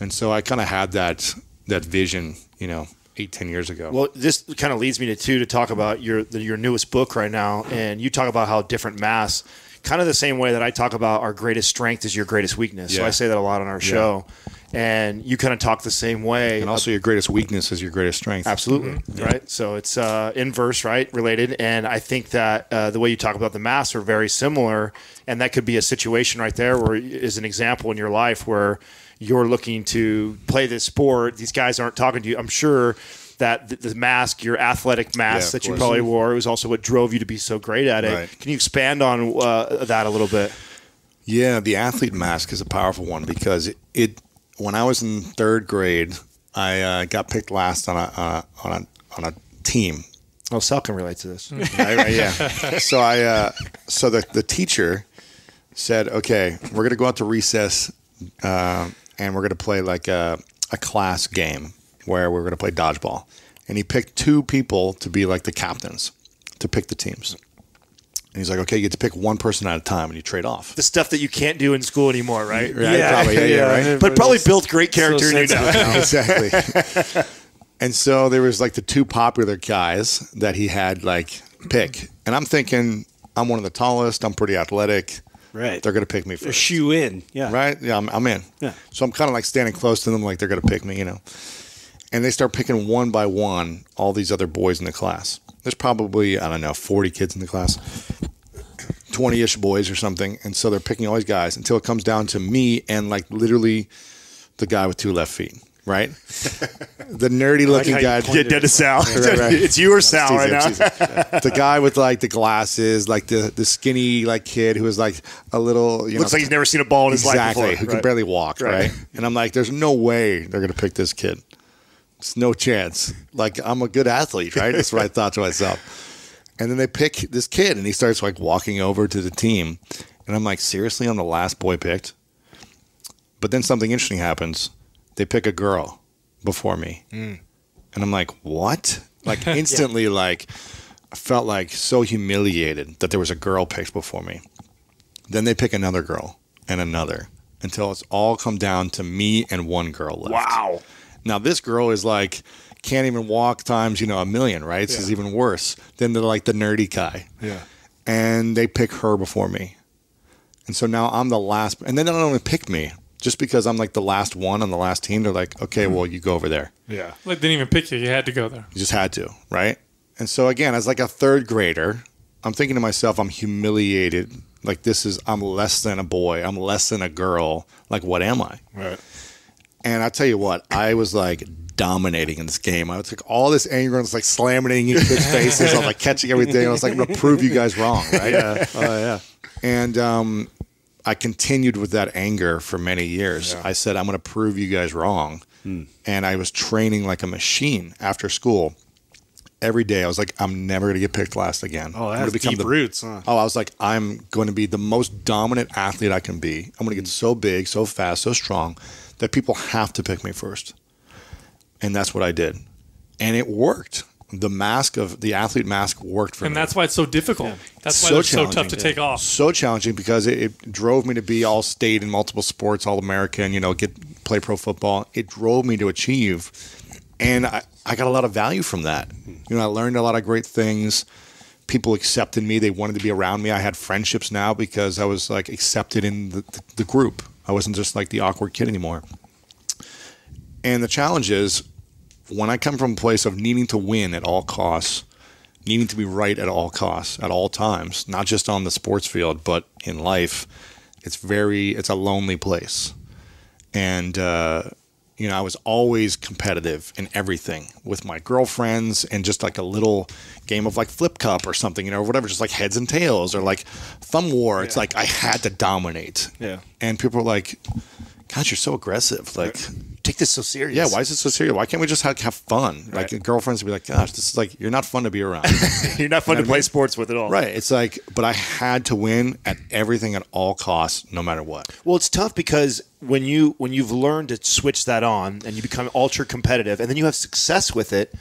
And so I kind of had that that vision, you know, eight, ten years ago. Well, this kind of leads me to too to talk about your the, your newest book right now, and you talk about how different mass, kind of the same way that I talk about our greatest strength is your greatest weakness. So I say that a lot on our show, and you kind of talk the same way. and also, your greatest weakness is your greatest strength. Absolutely, right? So it's uh, inverse, right? Related. And I think that uh, the way you talk about the mass are very similar. And that could be a situation right there where is an example in your life where you're looking to play this sport. These guys aren't talking to you. I'm sure that the, the mask, your athletic mask of that you course. probably wore, was also what drove you to be so great at it. Right. Can you expand on uh, that a little bit? Yeah, the athlete mask is a powerful one because it, it when I was in third grade, I uh, got picked last on a, on a on a on a team. Oh, Sal can relate to this. *laughs* Right, yeah. so I uh, so the the teacher said, "Okay, we're gonna go out to recess, uh, and we're gonna play like a a class game where we're gonna play dodgeball." And he picked two people to be like the captains to pick the teams. And he's like, "Okay, you get to pick one person at a time, and you trade off." The stuff that you can't do in school anymore, right? Right? Probably, yeah, yeah, right. But probably built great character in you now. *laughs* exactly. *laughs* and so there was like the two popular guys that he had like pick, and I'm thinking I'm one of the tallest. I'm pretty athletic. Right. They're gonna pick me a first, shoe in. Yeah. right? Yeah, I'm, I'm in. Yeah. So I'm kind of like standing close to them, like they're gonna pick me, you know. And they start picking one by one all these other boys in the class. There's probably I don't know 40 kids in the class. 20-ish boys or something and so they're picking all these guys until it comes down to me and like literally the guy with two left feet right *laughs* the nerdy looking guy Get dead to Sal. Right, right. It's you or Sal right now. Tease him, *laughs* tease him. the guy with like the glasses like the the skinny like kid who was like a little you Looks know, like he's never seen a ball in his exactly life who before. can barely walk Right. right. and i'm like there's no way they're gonna pick this kid it's no chance like i'm a good athlete right that's what i thought to myself and then they pick this kid and he starts like walking over to the team and i'm like seriously i'm the last boy picked but then something interesting happens they pick a girl before me mm. and i'm like what like *laughs* *laughs* instantly like i felt like so humiliated that there was a girl picked before me then they pick another girl and another until it's all come down to me and one girl left. Wow. Now this girl is like can't even walk times, you know, a million, right? This is even worse than the like the nerdy guy. Yeah. And they pick her before me. And so now I'm the last and then they don't even pick me. Just because I'm like the last one on the last team, they're like, okay, well, you go over there. Yeah. Like didn't even pick you. You had to go there. You just had to, right? And so again, as like a third grader, I'm thinking to myself, I'm humiliated. Like this is I'm less than a boy. I'm less than a girl. Like what am I? Right. And I tell you what, I was like dominating in this game. I was like all this anger and was like slamming it in kids' *laughs* faces. I was like catching everything. I was like, I'm gonna prove you guys wrong, right? *laughs* Yeah. Oh yeah. And um, I continued with that anger for many years. I said, I'm gonna prove you guys wrong. Hmm. And I was training like a machine after school. Every day, I was like, I'm never gonna get picked last again. Oh, that's deep the- roots. Huh? Oh, I was like, I'm going to be the most dominant athlete I can be. I'm going to get hmm. so big, so fast, so strong that people have to pick me first. And that's what I did. And it worked. The mask of the athlete mask worked for And me. And that's why it's so difficult. That's why So they're so tough challenging. to take off. so challenging because it, it drove me to be all state in multiple sports, all American, you know, get play pro football. It drove me to achieve. And I, I got a lot of value from that. You know, I learned a lot of great things. People accepted me. They wanted to be around me. I had friendships now because I was like accepted in the, the, the group. I wasn't just like the awkward kid anymore. And the challenge is when I come from a place of needing to win at all costs, needing to be right at all costs, at all times, not just on the sports field, but in life, it's very, it's a lonely place. And, uh, you know, I was always competitive in everything with my girlfriends and just like a little game of like flip cup or something, you know, or whatever, just like heads and tails or like thumb war. It's like I had to dominate. Yeah. And people were like, gosh, you're so aggressive. Like, Take this so serious. yeah, why is it so serious? Why can't we just have, have fun? Like girlfriends would be like, gosh, this is like you're not fun to be around. *laughs* You're not fun to play sports with at all. right. It's like, but I had to win at everything at all costs, no matter what. Well, it's tough because when you when you've learned to switch that on and you become ultra competitive and then you have success with it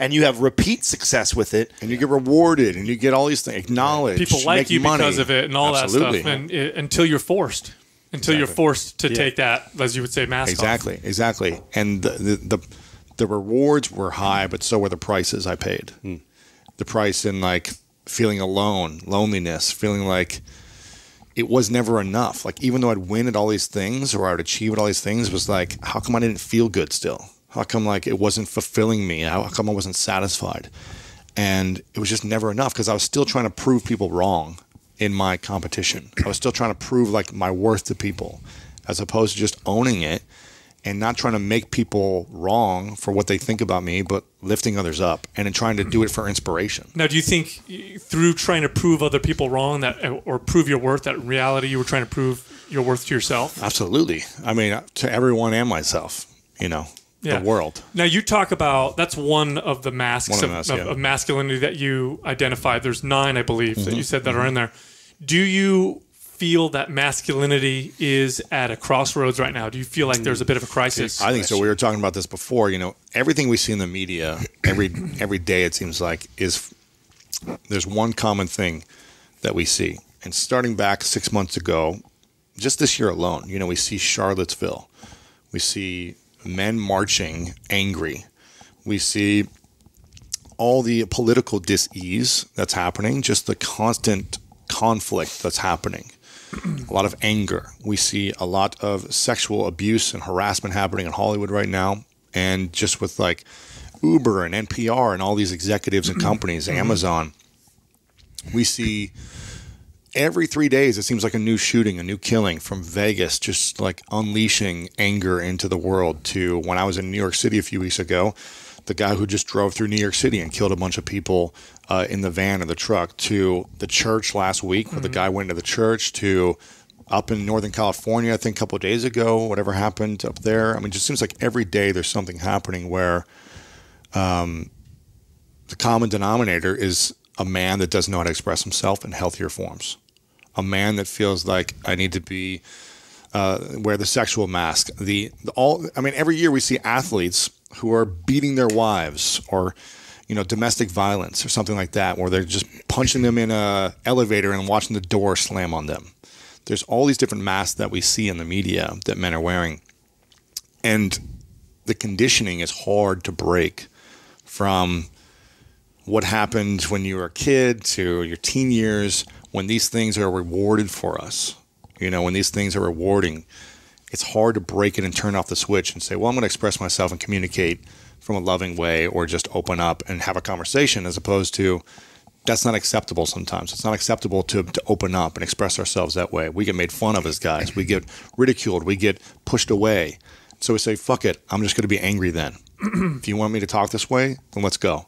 and you have repeat success with it. And you get rewarded and you get all these things acknowledged. People like make you money. because of it and all Absolutely. that stuff. And it, until you're forced, until you're forced to take that, as you would say, mask off. Exactly, exactly. And the, the the the rewards were high, but so were the prices I paid. Hmm. The price in like feeling alone, loneliness, feeling like it was never enough. Like even though I'd win at all these things or I'd achieve at all these things, it was like, how come I didn't feel good still? How come like it wasn't fulfilling me? How, how come I wasn't satisfied? And it was just never enough because I was still trying to prove people wrong in my competition. I was still trying to prove like my worth to people as opposed to just owning it and not trying to make people wrong for what they think about me, but lifting others up and then trying to do it for inspiration. Now, do you think through trying to prove other people wrong that, uh, or prove your worth, that in reality you were trying to prove your worth to yourself? Absolutely. I mean, uh, to everyone and myself, you know, Yeah. the world. Now you talk about that's one of the masks One of of, yeah. of masculinity that you identified. There's nine, I believe, that Mm-hmm. you said that are mm-hmm. in there. Do you feel that masculinity is at a crossroads right now? Do you feel like there's a bit of a mm. crisis? I think so. We were talking about this before. You know, everything we see in the media every every day it seems like is there's one common thing that we see. And starting back six months ago, just this year alone, you know, we see Charlottesville, we see men marching angry, we see all the political dis-ease that's happening, just the constant conflict that's happening a lot of anger. We see a lot of sexual abuse and harassment happening in Hollywood right now. And just with like Uber and NPR and all these executives and *clears throat* companies, mm-hmm. Amazon, we see every three days it seems like a new shooting, a new killing from Vegas, just like unleashing anger into the world. To when I was in New York City a few weeks ago, the guy who just drove through New York City and killed a bunch of people uh, in the van or the truck, to the church last week where the guy went to the church, to up in Northern California, I think a couple of days ago, whatever happened up there. I mean, it just seems like every day there's something happening where um, the common denominator is a man that doesn't know how to express himself in healthier forms. A man that feels like I need to be uh, wear the sexual mask. The, the all. I mean, every year we see athletes who are beating their wives or you know domestic violence or something like that, where they're just punching them in a elevator and watching the door slam on them. There's all these different masks that we see in the media that men are wearing, and the conditioning is hard to break from what happened when you were a kid to your teen years when these things are rewarded for us you know when these things are rewarding it's hard to break it and turn off the switch and say well i'm going to express myself and communicate from a loving way or just open up and have a conversation as opposed to that's not acceptable sometimes it's not acceptable to, to open up and express ourselves that way we get made fun of as guys we get ridiculed we get pushed away so we say fuck it i'm just going to be angry then *clears throat* if you want me to talk this way, then let's go.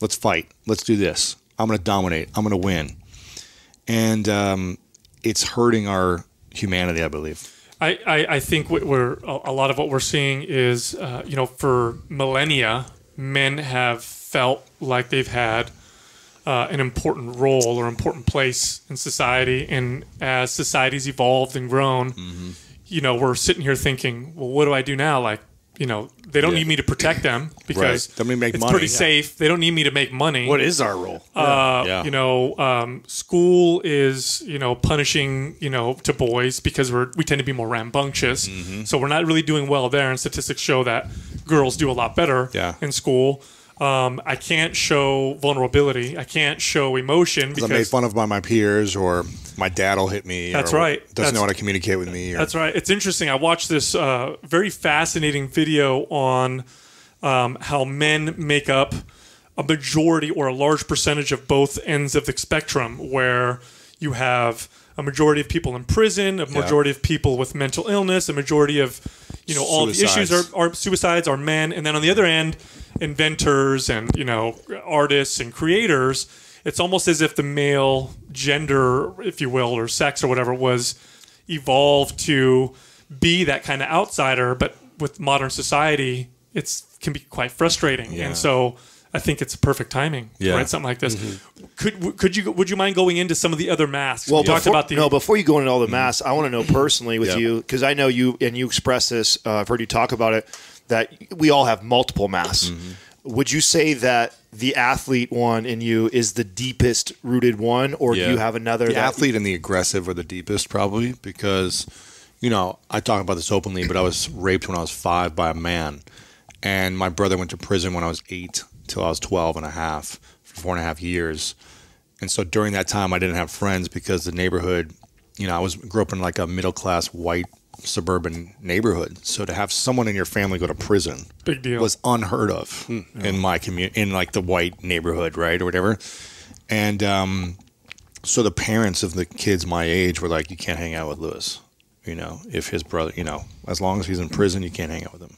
Let's fight. Let's do this. I'm going to dominate. I'm going to win. And um, it's hurting our humanity, I believe. I, I, I think what we're a a lot of what we're seeing is uh, you know for millennia men have felt like they've had uh, an important role or important place in society and as society's evolved and grown Mm-hmm. you know we're sitting here thinking well what do I do now like you know they don't Yeah. need me to protect them because They don't need to make it's money. pretty Yeah. safe they don't need me to make money What is our role? uh, Yeah. you know, um, school is you know punishing you know to boys because we're we tend to be more rambunctious, Mm-hmm. so we're not really doing well there. And statistics show that girls do a lot better in school. Um, I can't show vulnerability. I can't show emotion because I'm made fun of by my peers, or my dad will hit me. That's or right. Doesn't That's- know how to communicate with me. Or, That's right. It's interesting. I watched this uh, very fascinating video on um, how men make up a majority or a large percentage of both ends of the spectrum, where you have a majority of people in prison, a majority of people with mental illness, a majority of you know all the issues are, are suicides are men, and then on the other end, inventors and you know artists and creators. It's almost as if the male gender, if you will, or sex or whatever, was evolved to be that kind of outsider. But with modern society, it's can be quite frustrating, Yeah. and so. I think it's perfect timing to Yeah. write something like this. Could could you would you mind going into some of the other masks? Well, you talked before, about the no, before you go into all the masks, I want to know personally with Yeah. you because I know you and you express this. Uh, I've heard you talk about it that we all have multiple masks. Mm-hmm. Would you say that the athlete one in you is the deepest rooted one, or do you have another? the that, athlete and the aggressive are the deepest, probably, because, you know, I talk about this openly, but I was raped when I was five by a man. and my brother went to prison when I was eight till I was 12 and a half for four and a half years. And so during that time, I didn't have friends because the neighborhood, you know, I was grew up in like a middle class white suburban neighborhood. So to have someone in your family go to prison Big deal. was unheard of in my community, in like the white neighborhood, right, or whatever. And um, so the parents of the kids my age were like, "You can't hang out with Lewis." You know, if his brother, you know, as long as he's in prison, you can't hang out with him.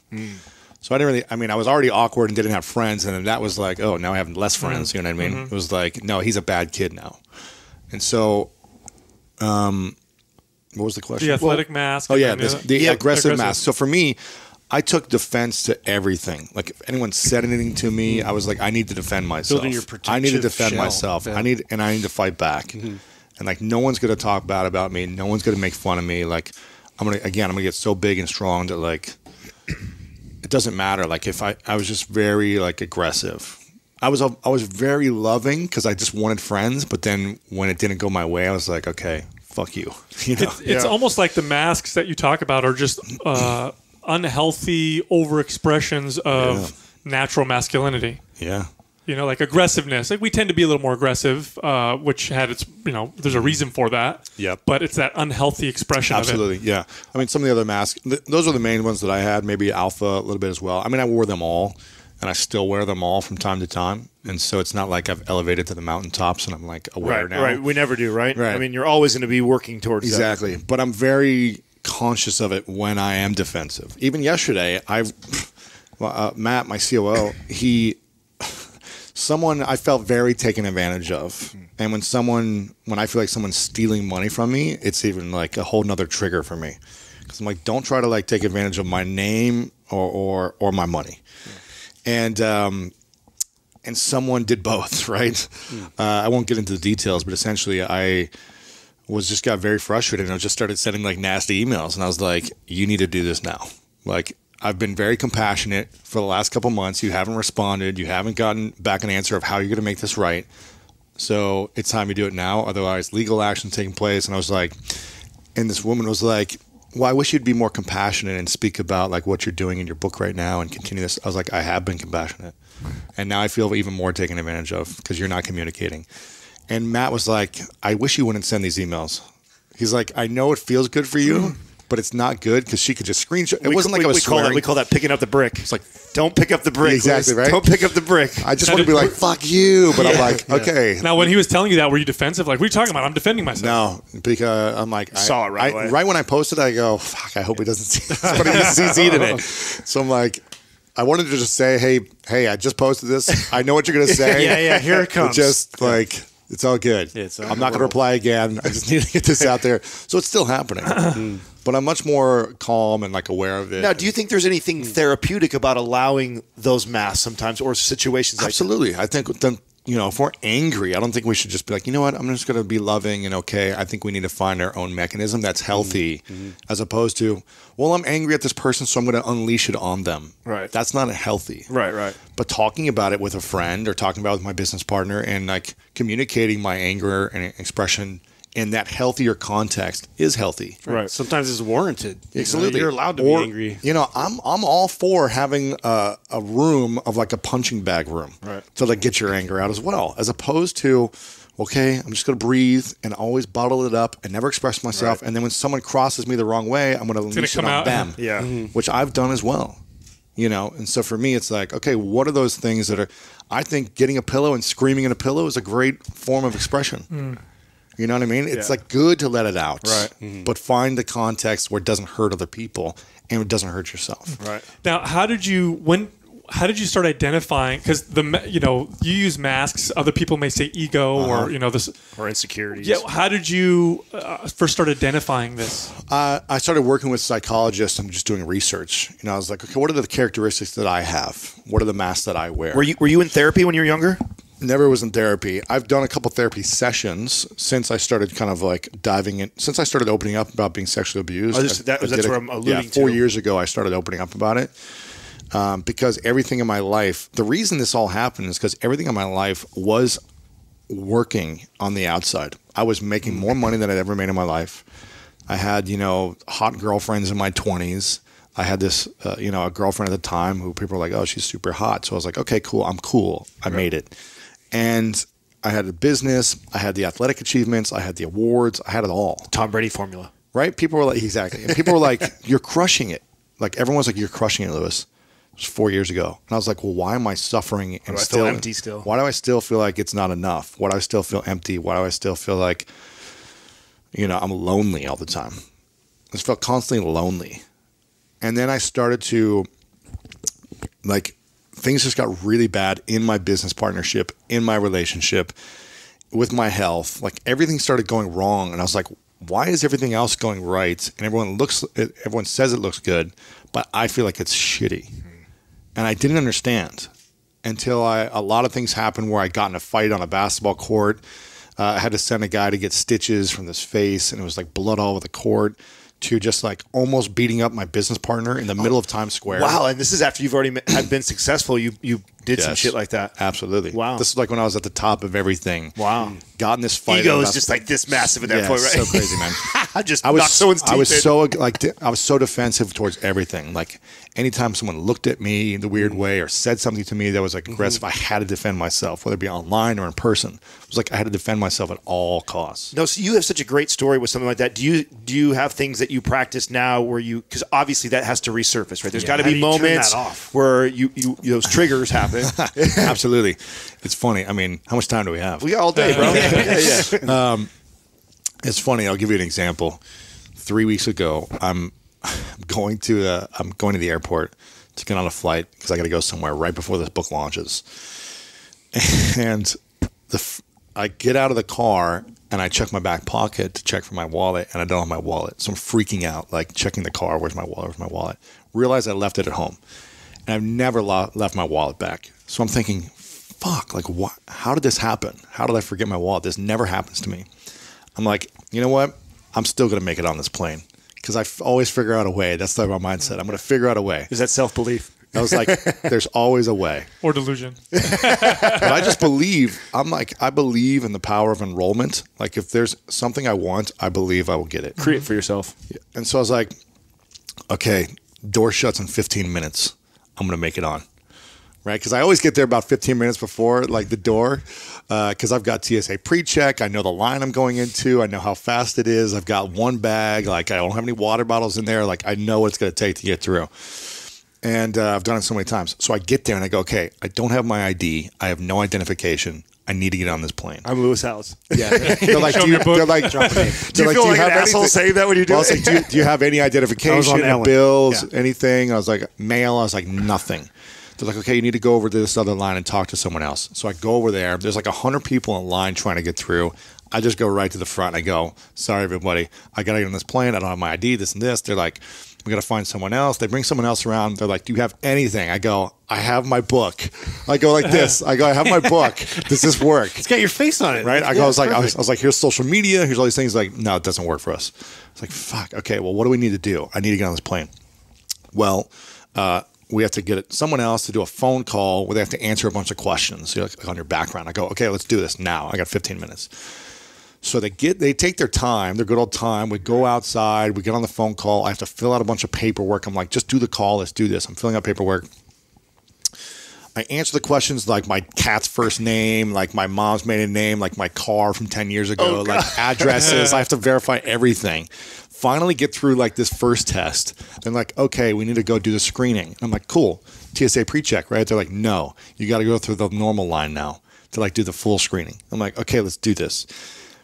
So I didn't really. I mean, I was already awkward and didn't have friends, and then that was like, oh, now I have less friends. You know what I mean? It was like, no, he's a bad kid now. And so, um, what was the question? the athletic mask. Oh yeah, this, the- the Yeah, aggressive, mask. So for me, I took defense to everything. Like if anyone said anything to me, I was like, I need to defend myself. Building your I need to defend shell. myself. Yeah. I need and I need to fight back. Mm-hmm. And like no one's gonna talk bad about me. No one's gonna make fun of me. Like I'm gonna again, I'm gonna get so big and strong that like it doesn't matter. Like if I I was just very like aggressive. I was I was very loving because I just wanted friends. But then when it didn't go my way, I was like, okay, fuck you. *laughs* You know. It's, it's almost like the masks that you talk about are just uh, unhealthy overexpressions of natural masculinity. yeah. You know, like aggressiveness. Like we tend to be a little more aggressive, uh, which had its, you know, there's a reason for that. Yeah. But it's that unhealthy expression of it. Absolutely, yeah. I mean, some of the other masks, th- those are the main ones that I had. Maybe Alpha a little bit as well. I mean, I wore them all, and I still wear them all from time to time. And so it's not like I've elevated to the mountaintops and I'm like aware Right, now. right. We never do, right? Right. I mean, you're always going to be working towards that. Exactly. But I'm very conscious of it when I am defensive. Even yesterday, I, well, uh, Matt, my COO, he, someone I felt very taken advantage of. And when someone, when I feel like someone's stealing money from me, it's even like a whole nother trigger for me. Because I'm like, don't try to like take advantage of my name or or, or my money. And um, and someone did both, *laughs* right? Uh, I won't get into the details, but essentially, I was just got very frustrated and I just started sending like nasty emails. And I was like, you need to do this now. Like, I've been very compassionate for the last couple months. You haven't responded. You haven't gotten back an answer of how you're going to make this right. So it's time you do it now. Otherwise, legal action taking place. And I was like, and this woman was like, well, I wish you'd be more compassionate and speak about like what you're doing in your book right now and continue this. I was like, I have been compassionate, and now I feel even more taken advantage of because you're not communicating. And Matt was like, I wish you wouldn't send these emails. He's like, I know it feels good for you, but it's not good because she could just screenshot. It We- wasn't like we, I was we call that we call that picking up the brick. It's like don't pick up the brick. Exactly, Liz. right? Don't pick up the brick. I just want to be like, fuck you, but I'm like, okay, Now, when he was telling you that, were you defensive? Like, what are you talking about? I'm defending myself. No, because I'm like, I Saw it right I- away. Right when I posted, I go, "Fuck! I hope he doesn't see this." But he *laughs* CC'd in it, *laughs* so I'm like, I wanted to just say, "Hey, hey, I just posted this. I know what you're gonna *laughs* say. Yeah, yeah, here it comes. Just like it's all good. It's all I'm not gonna reply again. I just *laughs* need to get this out there. So it's still happening, *clears throat* but I'm much more calm and like aware of it. Now, do you think there's anything hmm. therapeutic about allowing those masks sometimes or situations like Absolutely. I think then you know if we're angry, I don't think we should just be like, you know what, I'm just going to be loving and okay. I think we need to find our own mechanism that's healthy, Mm-hmm. as opposed to, well, I'm angry at this person, so I'm going to unleash it on them. Right. That's not healthy. Right, right. But talking about it with a friend or talking about it with my business partner and like communicating my anger and expression in that healthier context is healthy. Right. Sometimes it's warranted. You know, Absolutely. You're allowed to Or, be angry. You know, I'm I'm all for having a, a room of like a punching bag room Right. to like get your anger out as well, as opposed to, okay, I'm just gonna breathe and always bottle it up and never express myself, and then when someone crosses me the wrong way, I'm gonna unleash come it on out. them. *laughs* Yeah. Mm-hmm. which I've done as well. You know, and so for me, it's like, okay, what are those things that are? I think getting a pillow and screaming in a pillow is a great form of expression. Mm. You know what I mean? It's Yeah. like good to let it out, Right. But find the context where it doesn't hurt other people and it doesn't hurt yourself. Right. Now, how did you when? How did you start identifying? Because the you know you use masks. Other people may say ego Uh-huh. or you know this. Or insecurities. Yeah. How did you uh, first start identifying this? Uh, I started working with psychologists I'm just doing research. You know, I was like, okay, what are the characteristics that I have? What are the masks that I wear? Were you were you in therapy when you were younger? Never was in therapy. I've done a couple therapy sessions since I started kind of like diving in. Since I started opening up about being sexually abused. Oh, this- I- that- I that's where I'm alluding Yeah, four to. years ago, I started opening up about it um, because everything in my life. The reason this all happened is because everything in my life was working on the outside. I was making more money than I'd ever made in my life. I had, you know, hot girlfriends in my 20s. I had this, uh, you know, a girlfriend at the time who people were like, "Oh, she's super hot." So I was like, "Okay, cool. I'm cool. I made it." And I had a business. I had the athletic achievements. I had the awards. I had it all. Tom Brady formula. Right? People were like, exactly. And people were like, *laughs* "You're crushing it." Like everyone's like, "You're crushing it, Lewis." It was four years ago, and I was like, "Well, why am I suffering and I still empty still? Why do I still feel like it's not enough? Why do I still feel empty? Why do I still feel like, you know, I'm lonely all the time? I just felt constantly lonely, and then I started to, like, things just got really bad in my business partnership, in my relationship, with my health. Like everything started going wrong, and I was like, why is everything else going right? And everyone looks, everyone says it looks good, but I feel like it's shitty, and I didn't understand until I a lot of things happened where I got in a fight on a basketball court. Uh, I had to send a guy to get stitches from this face, and it was like blood all over the court. To just like almost beating up my business partner in the middle of Times Square. Wow, and this is after you've already been successful. You you did some shit like that. Absolutely. Wow. This is like when I was at the top of everything. Wow. Got in this fight. Ego is just like this massive at that yeah, point, right? so crazy, man. *laughs* I just I was knocked someone's I was in. so like I was so defensive towards everything. Like anytime someone looked at me in the weird way or said something to me that was like aggressive, mm-hmm. I had to defend myself, whether it be online or in person. It was like I had to defend myself at all costs. No, so you have such a great story with something like that. Do you do you have things that you practice now where you because obviously that has to resurface, right? There's got to be do you turn moments off? where you, you those triggers happen. *laughs* Absolutely. It's funny. I mean, how much time do we have? we got all day, bro. *laughs* yeah, yeah. It's funny. I'll give you an example. Three weeks ago, I'm I'm going to uh, I'm going to the airport to get on a flight because I got to go somewhere right before this book launches. *laughs* And the f- I get out of the car and I check my back pocket to check for my wallet, and I don't have my wallet. So I'm freaking out, like checking the car. Where's my wallet? Where's my wallet? Realize I left it at home, and I've never lo- left my wallet back. So I'm thinking, fuck, like what? How did this happen? How did I forget my wallet? This never happens to me. I'm like, you know what? I'm still gonna make it on this plane because I f- always figure out a way. That's like my mindset. I'm gonna figure out a way. Is that self belief? I was like, *laughs* there's always a way. or delusion. *laughs* But I just believe. I'm like, I believe in the power of enrollment. Like, if there's something I want, I believe I will get it. Create for yourself. And so I was like, okay, door shuts in 15 minutes. I'm gonna make it on, right? Because I always get there about 15 minutes before like the door, because I've got TSA pre-check. I know the line I'm going into. I know how fast it is. I've got one bag. Like I don't have any water bottles in there. Like I know what it's gonna take to get through. And uh, I've done it so many times. So I get there and I go, okay, I don't have my ID. I have no identification. I need to get on this plane. I'm Lewis Howes. Yeah, *laughs* they're like, do me you, your book. they're like, *laughs* Do you they're feel do like you an have asshole anything- saying that when you do Well, I was like, do you, do you have any *laughs* identification, on Ellen. bills, Yeah. anything? I was like, mail. I was like, nothing. They're like, okay, you need to go over to this other line and talk to someone else. So I go over there. There's like a hundred people in line trying to get through. I just go right to the front. I go, sorry, everybody, I got to get on this plane. I don't have my ID, this and this. They're like, we got to find someone else. They bring someone else around. They're like, do you have anything? I go, I have my book. I go like this. I go, I have my book. Does this work? It's got your face on it, right? I, Yeah, go, I was like, I was. I was like, here's social media, here's all these things. Like, no, it doesn't work for us. It's like, fuck. Okay, well, what do we need to do? I need to get on this plane. Well, uh, we have to get someone else to do a phone call where they have to answer a bunch of questions like on your background. I go, okay, let's do this now. I got 15 minutes. So they get they take their time, their good old time. We go outside, we get on the phone call. I have to fill out a bunch of paperwork. I'm like, just do the call, let's do this. I'm filling out paperwork. I answer the questions like my cat's first name, like my mom's maiden name, like my car from 10 years ago, oh, like addresses. *laughs* I have to verify everything. Finally get through like this first test. Then like, okay, we need to go do the screening. I'm like, cool. TSA pre-check, right? They're like, no, you got to go through the normal line now to like do the full screening. I'm like, okay, let's do this.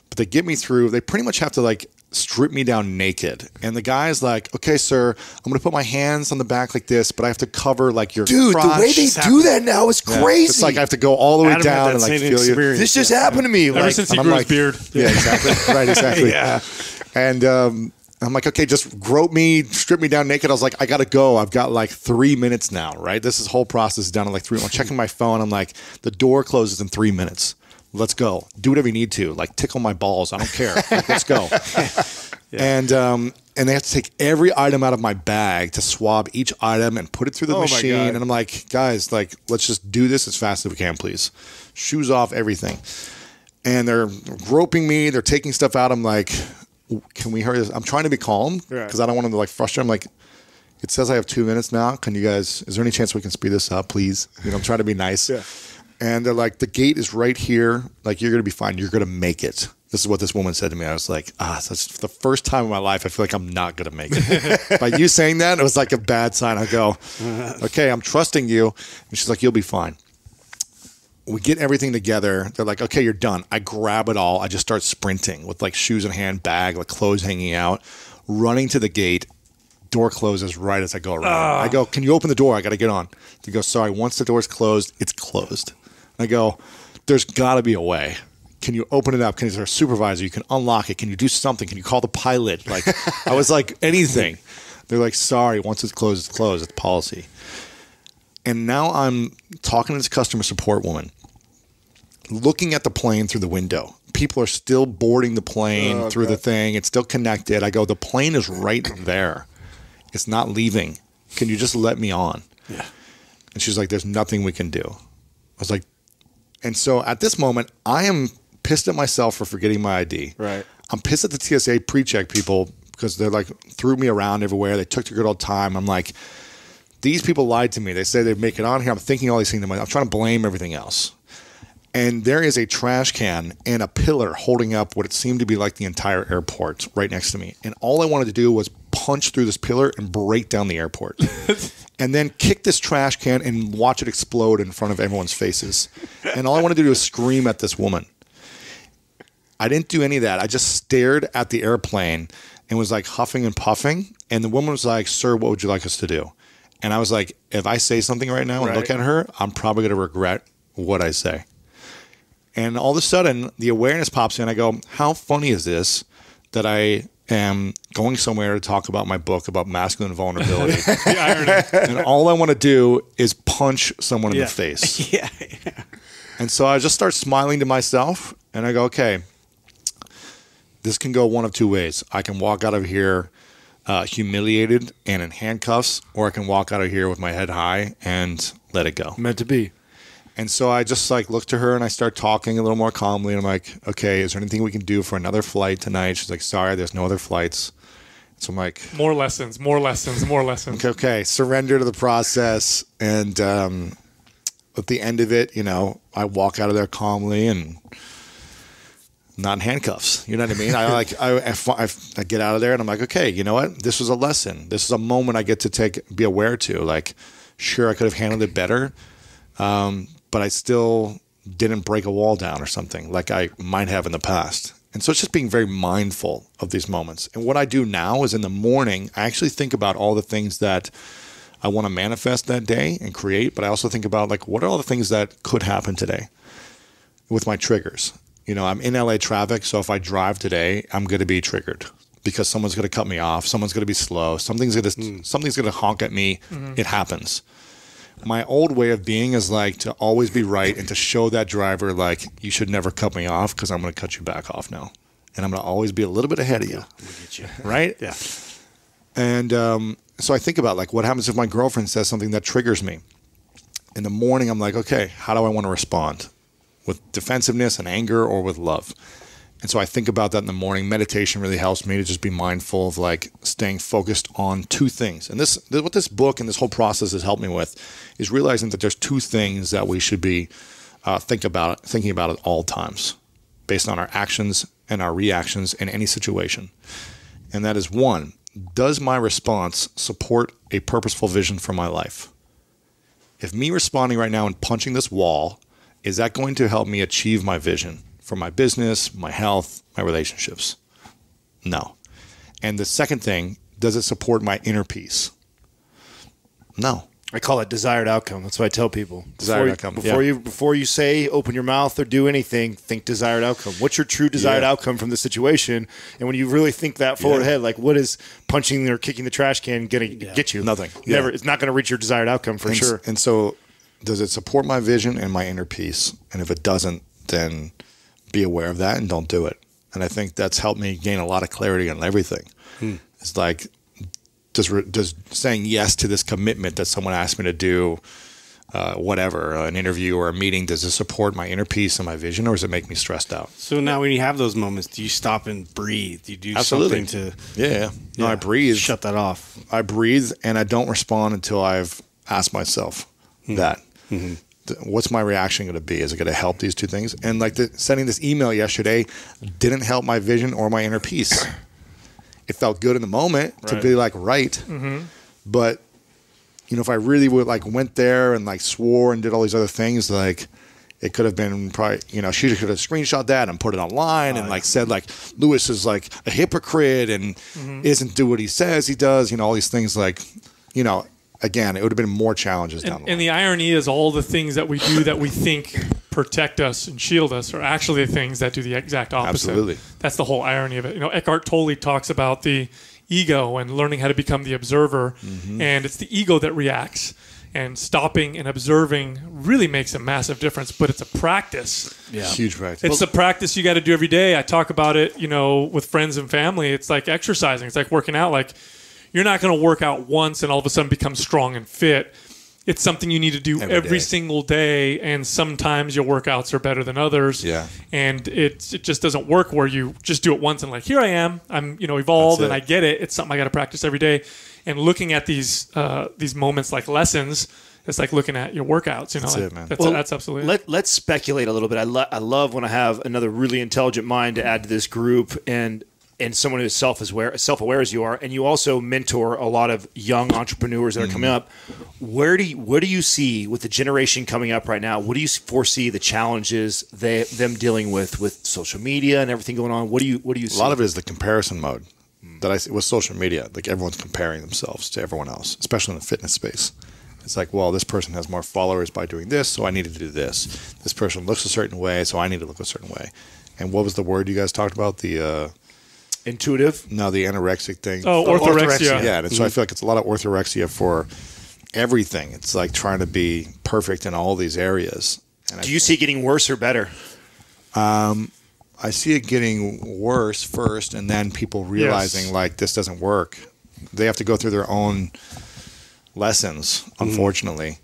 But they get me through. They pretty much have to like strip me down naked. And the guy's like, okay, sir, I'm going to put my hands on the back like this, but I have to cover like your Dude, the way they do that now is Yeah. crazy. It's like I have to go all the way Adam down that and like same feel you. experience. this just happened to me. Ever like, since he I'm grew like- his beard. *laughs* Yeah, exactly. right, exactly. *laughs* Yeah. And um, I'm like, okay, just grope me, strip me down naked. I was like, I gotta go. I've got like three minutes now, right? This is whole process is done in like three. I'm checking my phone. I'm like, the door closes in three minutes. Let's go. Do whatever you need to. Like tickle my balls. I don't care. Like, let's go. *laughs* *laughs* And um, and they have to take every item out of my bag to swab each item and put it through the Oh machine. And I'm like, guys, like, let's just do this as fast as we can, please. Shoes off, everything and they're groping me. They're taking stuff out. I'm like, can we hurry this? I'm trying to be calm because. I don't want them to like frustrate. I'm like, It says I have two minutes now. Can you guys? Is there any chance we can speed this up, please? You know, I'm trying to be nice. Yeah. And they're like, the gate is right here. Like, you're gonna be fine. You're gonna make it. This is what this woman said to me. I was like, ah, that's the first time in my life I feel like I'm not gonna make it. *laughs* By you saying that, it was like a bad sign. I go, okay, I'm trusting you. And she's like, you'll be fine we get everything together. They're like, okay, you're done. I grab it all. I just start sprinting with like shoes in hand, bag, like clothes hanging out, running to the gate. Door closes right as I go around. I go, can you open the door? I got to get on. They go, sorry. Once the door's closed, it's closed. I go, there's got to be a way. Can you open it up? Can is there a supervisor? You can unlock it. Can you do something? Can you call the pilot? Like, I was like, *laughs* anything. They're like, sorry. Once it's closed, it's closed. It's policy. And now I'm talking to this customer support woman looking at the plane through the window. People are still boarding the plane oh, through the thing. It's still connected. I go, the plane is right there. It's not leaving. Can you just let me on? Yeah. And she's like, there's nothing we can do. I was like, and so at this moment, I am pissed at myself for forgetting my ID. Right. I'm pissed at the TSA pre-check people because they're like threw me around everywhere. They took the good old time. I'm like, these people lied to me. They say they'd make it on here. I'm thinking all these things. I'm trying to blame everything else. And there is a trash can and a pillar holding up what it seemed to be like the entire airport right next to me. And all I wanted to do was punch through this pillar and break down the airport. *laughs* and then kick this trash can and watch it explode in front of everyone's faces. And all I wanted to do was scream at this woman. I didn't do any of that. I just stared at the airplane and was like huffing and puffing. And the woman was like, Sir, what would you like us to do? And I was like, If I say something right now and look at her, I'm probably going to regret what I say. And all of a sudden, the awareness pops in. I go, How funny is this that I am going somewhere to talk about my book about masculine vulnerability? *laughs* The irony. and all I want to do is punch someone in the face. *laughs* Yeah. And so I just start smiling to myself and I go, okay, this can go one of two ways. I can walk out of here uh, humiliated and in handcuffs, or I can walk out of here with my head high and let it go. Meant to be. And so I just like look to her and I start talking a little more calmly. And I'm like, okay, is there anything we can do for another flight tonight? She's like, sorry, there's no other flights. So I'm like, More lessons, more lessons, more lessons. okay, okay, surrender to the process. And um, at the end of it, you know, I walk out of there calmly and not in handcuffs. You know what I mean? I like, I, I, I, I get out of there and I'm like, okay, you know what? This was a lesson. This is a moment I get to take, be aware to. Like, sure, I could have handled it better, um, but I still didn't break a wall down or something like I might have in the past. And so it's just being very mindful of these moments. And what I do now is in the morning, I actually think about all the things that I want to manifest that day and create, but I also think about like what are all the things that could happen today with my triggers. You know, I'm in LA traffic, so if I drive today, I'm going to be triggered because someone's going to cut me off, someone's going to be slow, something's going to mm. something's going to honk at me. Mm-hmm. It happens. My old way of being is like to always be right and to show that driver like you should never cut me off because I'm going to cut you back off now, and I'm going to always be a little bit ahead of you, you. right? Yeah. And um, so I think about like what happens if my girlfriend says something that triggers me. In the morning, I'm like, okay, how do I want to respond? With defensiveness and anger or with love? And so I think about that in the morning. Meditation really helps me to just be mindful of like staying focused on two things. And this, th- what this book and this whole process has helped me with, is realizing that there's two things that we should be uh, think about, thinking about at all times, based on our actions and our reactions in any situation. And that is one, does my response support a purposeful vision for my life? If me responding right now and punching this wall, is that going to help me achieve my vision for my business, my health, my relationships? No. And the second thing, does it support my inner peace? No. I call it desired outcome. That's what I tell people. Desired before outcome, You, before yeah. you before you say open your mouth or do anything, think desired outcome. What's your true desired Yeah. outcome from the situation? And when you really think that forward Yeah. ahead, like what is punching or kicking the trash can going to get you? Nothing. Never. Yeah. It's not going to reach your desired outcome for and, sure. And so, does it support my vision and my inner peace? And if it doesn't, then be aware of that and don't do it. And I think that's helped me gain a lot of clarity on everything. Hmm. It's like, does re- does saying yes to this commitment that someone asked me to do uh, whatever, uh, an interview or a meeting, does it support my inner peace and my vision, or does it make me stressed out? So now, when you have those moments, do you stop and breathe? Do you do Absolutely. something to Yeah, yeah. No, I breathe. shut that off? I breathe and I don't respond until I've asked myself hmm. that. Th- What's my reaction going to be? Is it going to help these two things? And like the, sending this email yesterday didn't help my vision or my inner peace. It felt good in the moment to be like right, mm-hmm. but you know, if I really would like went there and like swore and did all these other things, like it could have been probably you know she could have screenshot that and put it online and oh, like said like Lewis is like a hypocrite and mm-hmm. isn't do what he says he does. You know all these things like you know again it would have been more challenges down And, the and the irony is, all the things that we do that we think protect us and shield us are actually the things that do the exact opposite. Absolutely. That's the whole irony of it. You know, Eckhart Tolle talks about the ego and learning how to become the observer, Mm-hmm. and it's the ego that reacts. And stopping and observing really makes a massive difference, but it's a practice. Yeah. Huge practice. It's a practice you got to do every day. I talk about it, you know, with friends and family. It's like exercising. It's like working out. Like you're not going to work out once and all of a sudden become strong and fit. It's something you need to do Every every, day. single day, and sometimes your workouts are better than others. Yeah. and it it just doesn't work where you just do it once and like here I am, I'm you know evolved and. I get it. It's something I got to practice every day, and looking at these uh, these moments like lessons, it's like looking at your workouts. You know, That's like, it, man. That's, Well, that's absolutely. Let, let's speculate a little bit. I, lo- I love when I have another really intelligent mind to add to this group and and someone who's self aware self aware as you are, and you also mentor a lot of young entrepreneurs that are coming up. Where do you, what do you see with the generation coming up right now? What do you foresee the challenges they them dealing with with social media and everything going on? What do you what do you a lot of it is the comparison mode that I see with social media. Like everyone's comparing themselves to everyone else, especially in the fitness space. It's like, well, this person has more followers by doing this, so I need to do this. This person looks a certain way, so I need to look a certain way. And what was the word you guys talked about? The uh, intuitive. no, the anorexic thing. Oh, The orthorexia. Yeah, and so I mm-hmm. feel like it's a lot of orthorexia for everything. It's like trying to be perfect in all these areas. And I Do you see it getting worse or better? Um, I see it getting worse first, and then people realizing Yes. like this doesn't work. They have to go through their own lessons, mm-hmm. unfortunately,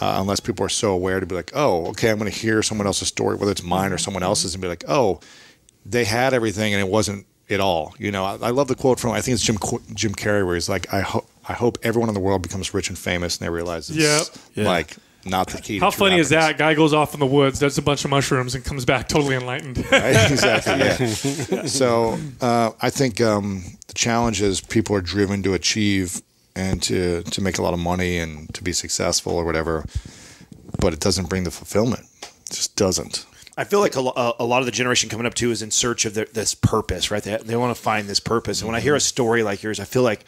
uh, unless people are so aware to be like, oh, okay, I'm going to hear someone else's story, whether it's mine or someone mm-hmm. else's, and be like, oh, they had everything and it wasn't it all. You know, I, I love the quote from I think it's Jim Jim Carrey where he's like, I hope I hope everyone in the world becomes rich and famous, and they realize it's Yep. Yeah. like not the key. How true funny is that? Guy goes off in the woods, does a bunch of mushrooms, and comes back totally enlightened. *laughs* Right? exactly. Yeah. *laughs* so uh, I think um, the challenge is people are driven to achieve and to to make a lot of money and to be successful or whatever, but it doesn't bring the fulfillment. It just doesn't. I feel like a, a lot of the generation coming up too is in search of their, this purpose, right? They, they want to find this purpose. And when I hear a story like yours, I feel like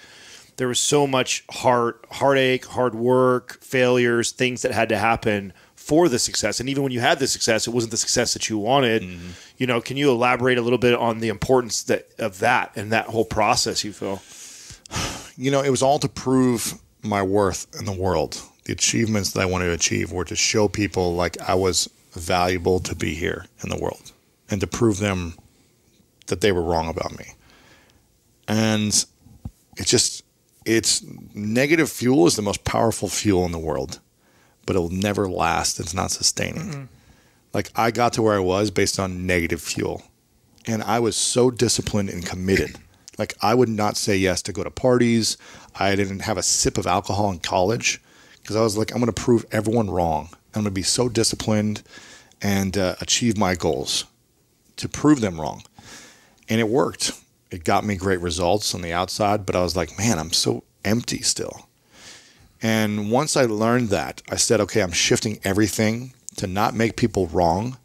there was so much heart, heartache, hard work, failures, things that had to happen for the success. And even when you had the success, it wasn't the success that you wanted. Mm-hmm. You know, can you elaborate a little bit on the importance that of that and that whole process? You feel You know, it was all to prove my worth in the world. The achievements that I wanted to achieve were to show people like I was valuable to be here in the world and to prove them that they were wrong about me. And it's just, it's negative fuel is the most powerful fuel in the world, but it'll never last. It's not sustaining. Mm-hmm. Like I got to where I was based on negative fuel. And I was so disciplined and committed. Like I would not say yes to go to parties. I didn't have a sip of alcohol in college because I was like, I'm going to prove everyone wrong. I'm going to be so disciplined and uh, achieve my goals to prove them wrong. And it worked. It got me great results on the outside, but I was like, man, I'm so empty still. And once I learned that, I said, okay, I'm shifting everything to not make people wrong,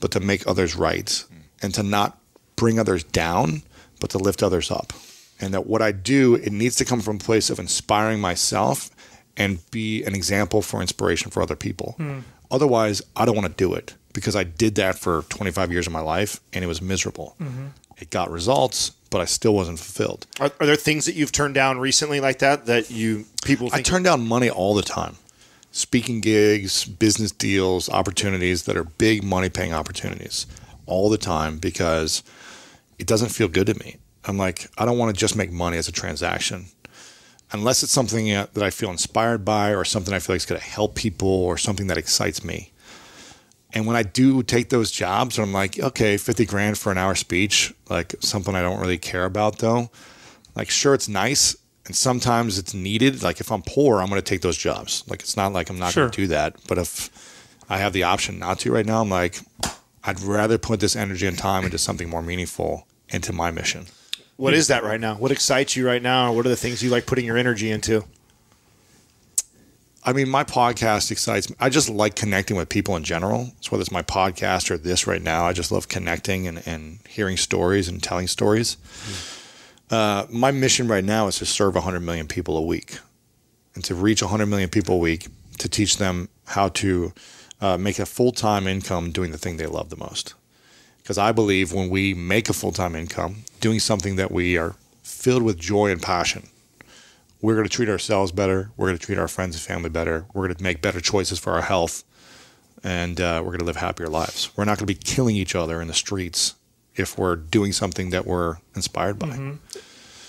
but to make others right, and to not bring others down, but to lift others up. And that what I do, it needs to come from a place of inspiring myself and be an example for inspiration for other people. Hmm. Otherwise, I don't want to do it because I did that for 25 years of my life and it was miserable. Mm-hmm. It got results, but I still wasn't fulfilled. are, are there things that you've turned down recently like that that you people I turn down money all the time. Speaking gigs, business deals, opportunities that are big money paying opportunities all the time because it doesn't feel good to me. I'm like, I don't want to just make money as a transaction. Unless it's something uh, that I feel inspired by or something I feel like is going to help people or something that excites me. And when I do take those jobs, I'm like, okay, 50 grand for an hour speech, like something I don't really care about though. Like, sure, it's nice. And sometimes it's needed. Like, if I'm poor, I'm going to take those jobs. Like, it's not like I'm not Sure. going to do that. But if I have the option not to right now, I'm like, I'd rather put this energy and time into something more meaningful into my mission. What is that right now? What excites you right now? What are the things you like putting your energy into? I mean, my podcast excites me. I just like connecting with people in general. So whether it's my podcast or this right now, I just love connecting and, and hearing stories and telling stories. Uh, my mission right now is to serve 100 million people a week and to reach 100 million people a week to teach them how to uh, make a full time income doing the thing they love the most. Because I believe when we make a full time income, doing something that we are filled with joy and passion, we're going to treat ourselves better. We're going to treat our friends and family better. We're going to make better choices for our health. And uh, we're going to live happier lives. We're not going to be killing each other in the streets if we're doing something that we're inspired by.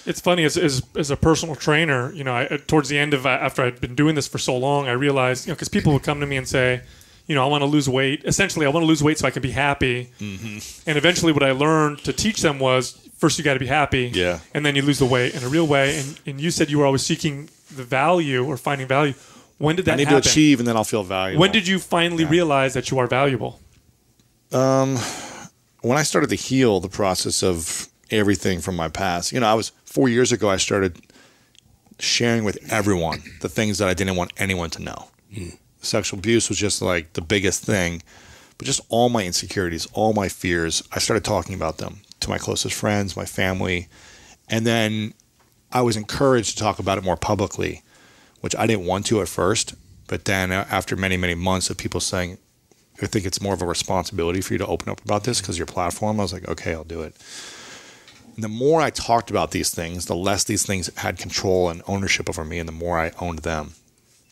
It's funny as, as as a personal trainer, you know, I, towards the end of uh, after I'd been doing this for so long, I realized, you know, because people would come to me and say, you know, I want to lose weight. Essentially, I want to lose weight so I can be happy. Mm-hmm. And eventually, what I learned to teach them was first you got to be happy, Yeah. and then you lose the weight in a real way. And and you said you were always seeking the value or finding value. When did that I need happen? to achieve, and then I'll feel valuable. When did you finally realize that you are valuable? Um, when I started to heal the process of everything from my past, you know, I was four years ago, I started sharing with everyone the things that I didn't want anyone to know. Sexual abuse was just like the biggest thing, but just all my insecurities, all my fears, I started talking about them to my closest friends, my family. And then I was encouraged to talk about it more publicly, which I didn't want to at first. But then uh, after many, many months of people saying, I think it's more of a responsibility for you to open up about this because your platform. I was like, okay, I'll do it. And the more I talked about these things, the less these things had control and ownership over me, and the more I owned them.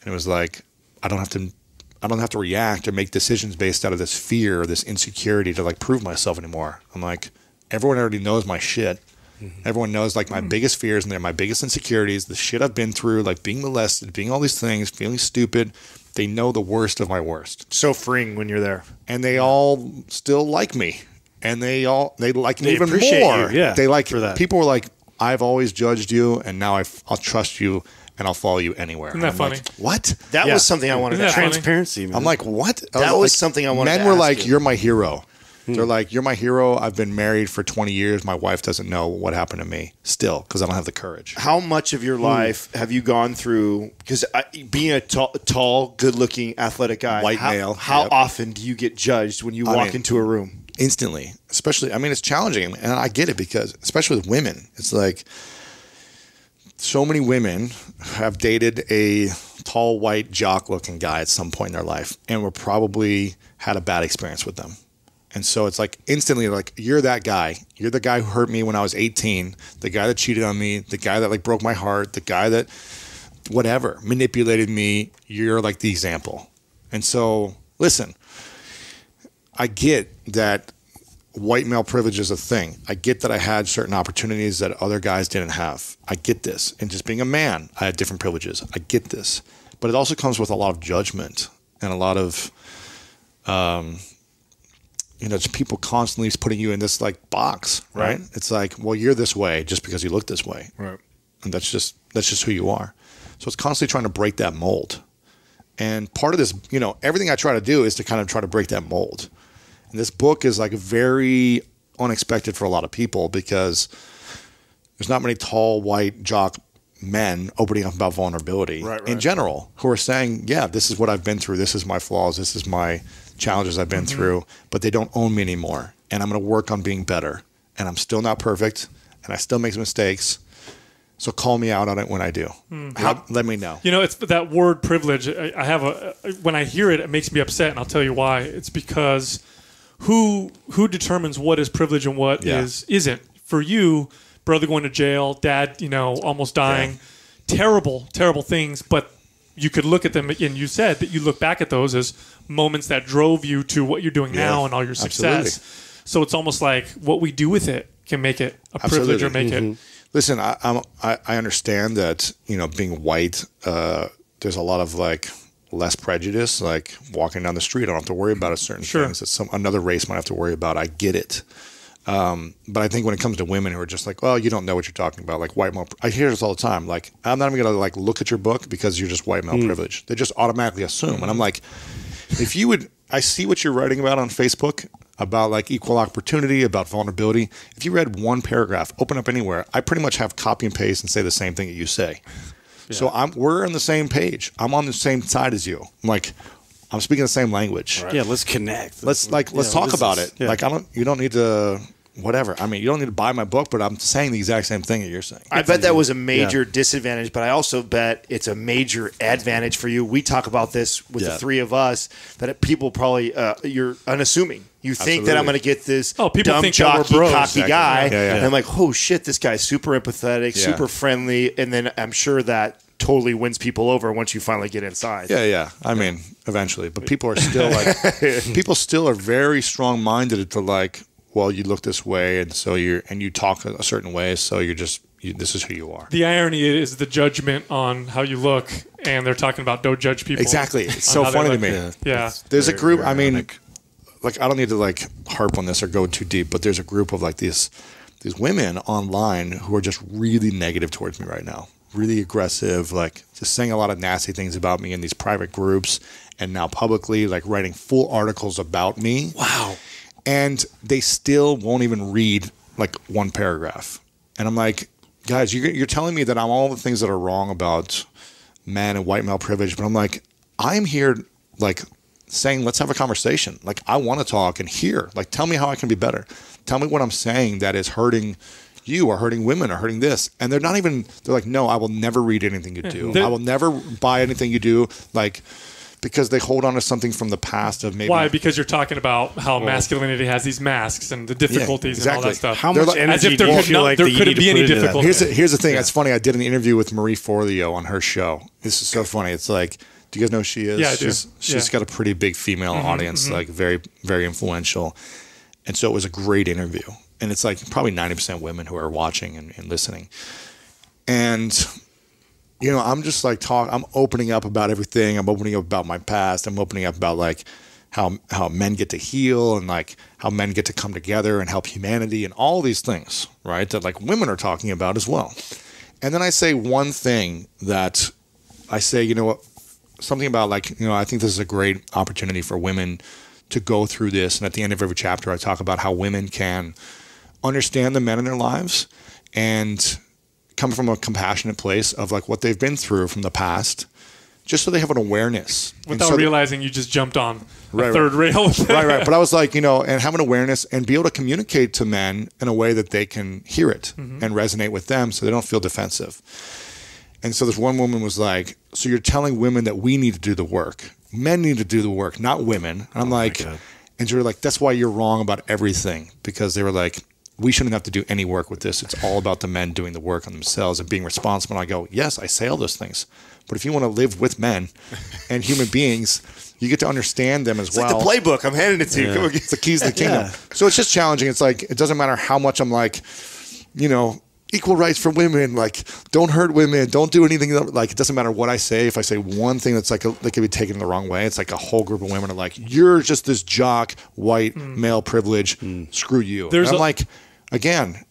And it was like, I don't have to, I don't have to react or make decisions based out of this fear or this insecurity to like prove myself anymore. I'm like, everyone already knows my shit. Mm-hmm. Everyone knows like my mm. biggest fears and they're my biggest insecurities, the shit I've been through, like being molested, being all these things, feeling stupid. They know the worst of my worst So freeing when you're there. and they all still like me, and they all they like me even more. you, yeah, they like for that. People were like, "I've always judged you, and now I will trust you, and I'll follow you anywhere." Isn't that I'm funny? like, what? That Yeah. was something I wanted Isn't to that funny? Transparency, man. I'm like, what? I That was something I wanted Men to were ask like, you. "You're my hero." Hmm. They're like, "You're my hero. I've been married for 20 years. My wife doesn't know what happened to me still because I don't have the courage." How much of your life have you gone through? Because being a tall, tall, good-looking, athletic guy, White how, male, How yep. often do you get judged when you I walk mean- into a room? instantly. Especially, I mean, it's challenging, and I get it because, especially with women, it's like so many women have dated a tall, white, jock-looking guy at some point in their life, and were probably had a bad experience with them. And so it's like instantly like you're that guy. You're the guy who hurt me when I was 18, the guy that cheated on me, the guy that like broke my heart, the guy that whatever manipulated me. You're like the example. And so listen, I get that white male privilege is a thing. I get that I had certain opportunities that other guys didn't have. I get this. And just being a man, I had different privileges. I get this. But it also comes with a lot of judgment and a lot of, um, you know, people constantly putting you in this like box, right? It's like, well, you're this way just because you look this way, Right. and that's just that's just who you are. So it's constantly trying to break that mold. And part of this, you know, everything I try to do is to kind of try to break that mold. And this book is like very unexpected for a lot of people because there's not many tall, white, jock men opening up about vulnerability Right, in right. general who are saying, yeah, this is what I've been through. This is my flaws. This is my challenges I've been mm-hmm. through, but they don't own me anymore. And I'm going to work on being better. And I'm still not perfect and I still make mistakes. So call me out on it when I do. Hmm. Let, let me know. You know, it's that word privilege. I, I have a when I hear it, it makes me upset, and I'll tell you why. It's because who who determines what is privilege and what is Yeah. not For you, brother going to jail, dad, you know, almost dying, terrible, terrible things. But you could look at them, and you said that you look back at those as moments that drove you to what you're doing now and all your absolutely. success. So it's almost like what we do with it can make it a privilege or Absolutely. make it. Listen, I, I'm, I I understand that you know being white, uh, there's a lot of like less prejudice. Like walking down the street, I don't have to worry about a certain Sure. things that some another race might have to worry about. I get it. Um, but I think when it comes to women who are just like, well, you don't know what you're talking about, like white male. I hear this all the time. Like, I'm not even gonna like look at your book because you're just white male privilege. They just automatically assume, and I'm like, if you would, I see what you're writing about on Facebook about like equal opportunity, about vulnerability. If you read one paragraph, open up anywhere, I pretty much have copy and paste and say the same thing that you say. So I'm we're on the same page. I'm on the same side as you. I'm like, I'm speaking the same language. Yeah, let's connect. Let's like let's Yeah, talk this about is- it. yeah. Like I don't you don't need to whatever. I mean, you don't need to buy my book, but I'm saying the exact same thing that you're saying. I bet that was a major disadvantage, but I also bet it's a major advantage for you. We talk about this with Yeah. the three of us that people probably uh, you're unassuming. You think that I'm going to get this Oh, people dumb think that jockey, bros. cocky Exactly. guy, Yeah, yeah, and. I'm like, oh shit, this guy's super empathetic, Yeah. super friendly, and then I'm sure that totally wins people over once you finally get inside. Yeah, yeah. I mean, eventually, but people are still like, *laughs* people still are very strong minded to like, well, you look this way, and so you're, and you talk a certain way, so you're just, you, this is who you are. The irony is the judgment on how you look, and they're talking about don't judge people. Exactly. It's so funny to me. Yeah. There's a group. I mean, ironic. Like I don't need to like harp on this or go too deep, but there's a group of like these these women online who are just really negative towards me right now. Really aggressive, like just saying a lot of nasty things about me in these private groups and now publicly like writing full articles about me. wow. And they still won't even read like one paragraph. And I'm like, guys, you're, you're telling me that I'm all the things that are wrong about men and white male privilege, but I'm like, I'm here like saying, let's have a conversation. Like, I want to talk and hear. Like, tell me how I can be better. Tell me what I'm saying that is hurting you or hurting women or hurting this. And they're not even, they're like, no, I will never read anything you do. I will never buy anything you do. Like, because they hold on to something from the past of maybe. Why? Because you're talking about how masculinity has these masks and the difficulties and all that stuff. How They're much like- As if there could not, like there couldn't be any difficulty. Here's the, here's the thing. It's funny. I did an interview with Marie Forleo on her show. This is so funny. It's like, do you guys know who she is? Yeah, I do. She's, she's Yeah. Mm-hmm, got a pretty big female audience, like very, very influential. And so it was a great interview. And it's like probably 90% women who are watching and, and listening. And, you know, I'm just like talk. I'm opening up about everything. I'm opening up about my past. I'm opening up about like how how men get to heal and like how men get to come together and help humanity and all these things, right? That like women are talking about as well. And then I say one thing that I say, you know what, something about like, you know, I think this is a great opportunity for women to go through this. And at the end of every chapter, I talk about how women can understand the men in their lives and come from a compassionate place of like what they've been through from the past, just so they have an awareness. Without so realizing you just jumped on Right, a right. third rail. *laughs* right, right. But I was like, you know, and have an awareness and be able to communicate to men in a way that they can hear it mm-hmm. and resonate with them so they don't feel defensive. And so this one woman was like, So you're telling women that we need to do the work. Men need to do the work, not women. And I'm oh like, and you're like, That's why you're wrong about everything. Because they were like, we shouldn't have to do any work with this. It's all about the men doing the work on themselves and being responsible. And I go, yes, I say all those things. But if you want to live with men and human *laughs* beings, you get to understand them as It's well. like the playbook. I'm handing it to you. Come on, It's the keys to the *laughs* kingdom. Yeah. So it's just challenging. It's like it doesn't matter how much I'm like, you know, equal rights for women. Like, don't hurt women. Don't do anything. that- Like, it doesn't matter what I say. If I say one thing that's like a, that could be taken the wrong way, it's like a whole group of women are like, "You're just this jock, white male privilege. Screw you." Mm. There's and I'm a- like, again,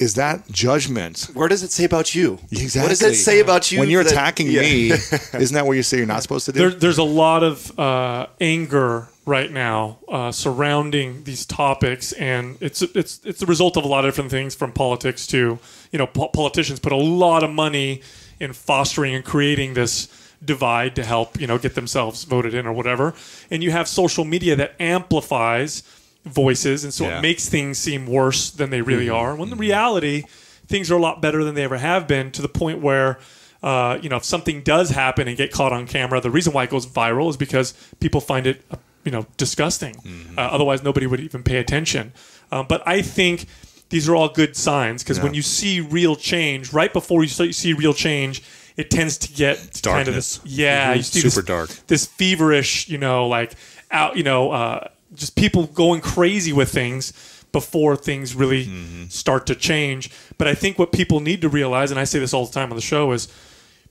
is that judgment? Where does it say about you? Exactly. What does it say about you? when you're that- attacking Yeah. me? *laughs* Isn't that what you say you're not supposed to do? there, there's a lot of uh, anger right now uh, surrounding these topics, and it's it's it's the result of a lot of different things, from politics to you know po- politicians put a lot of money in fostering and creating this divide to help you know get themselves voted in or whatever, and you have social media that amplifies voices, and so Yeah. it makes things seem worse than they really are. When the reality, things are a lot better than they ever have been, to the point where uh, you know, if something does happen and get caught on camera, the reason why it goes viral is because people find it, you know, disgusting. Uh, otherwise, nobody would even pay attention. Um, but I think these are all good signs because when you see real change, right before you start, you see real change, it tends to get kind of this, yeah, you see Super this, dark. this feverish, you know, like out, you know, uh, just people going crazy with things. before things really start to change. But I think what people need to realize, and I say this all the time on the show, is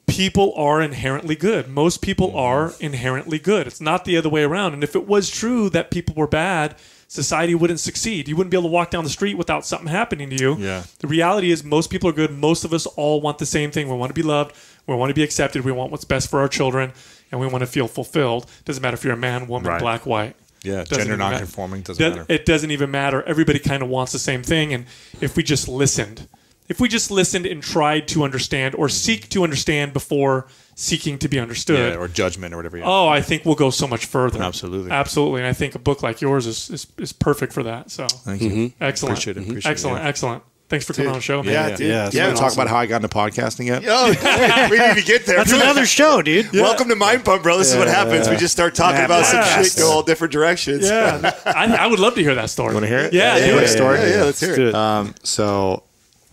people are inherently good. Most people are inherently good. It's not the other way around. And if it was true that people were bad, society wouldn't succeed. You wouldn't be able to walk down the street without something happening to you. Yeah. The reality is most people are good. Most of us all want the same thing. We want to be loved. We want to be accepted. We want what's best for our children, and we want to feel fulfilled. Doesn't matter if you're a man, woman, Right. black, white. Yeah, Doesn't gender non-conforming doesn't Does- matter. It doesn't even matter. Everybody kind of wants the same thing. And if we just listened, if we just listened and tried to understand or seek to understand before seeking to be understood, yeah, or judgment or whatever. Yeah. oh, I think we'll go so much further. Absolutely. Absolutely. And I think a book like yours is, is, is perfect for that. So Thank you. excellent. Appreciate it. Appreciate it, excellent. yeah. Excellent. Thanks for coming on the show, man. Yeah, Yeah, dude. yeah, it's Yeah, You been talk about how I got into podcasting yet? Oh, *laughs* we need to get there. That's another show, dude. Welcome to Mind Pump, bro. This is what happens. We just start talking Yeah, about some shit, go all different directions. Yeah. *laughs* I, I would love to hear that story. Want to hear it? Yeah, yeah, do yeah, it. story? Yeah, yeah, let's hear it. Um, so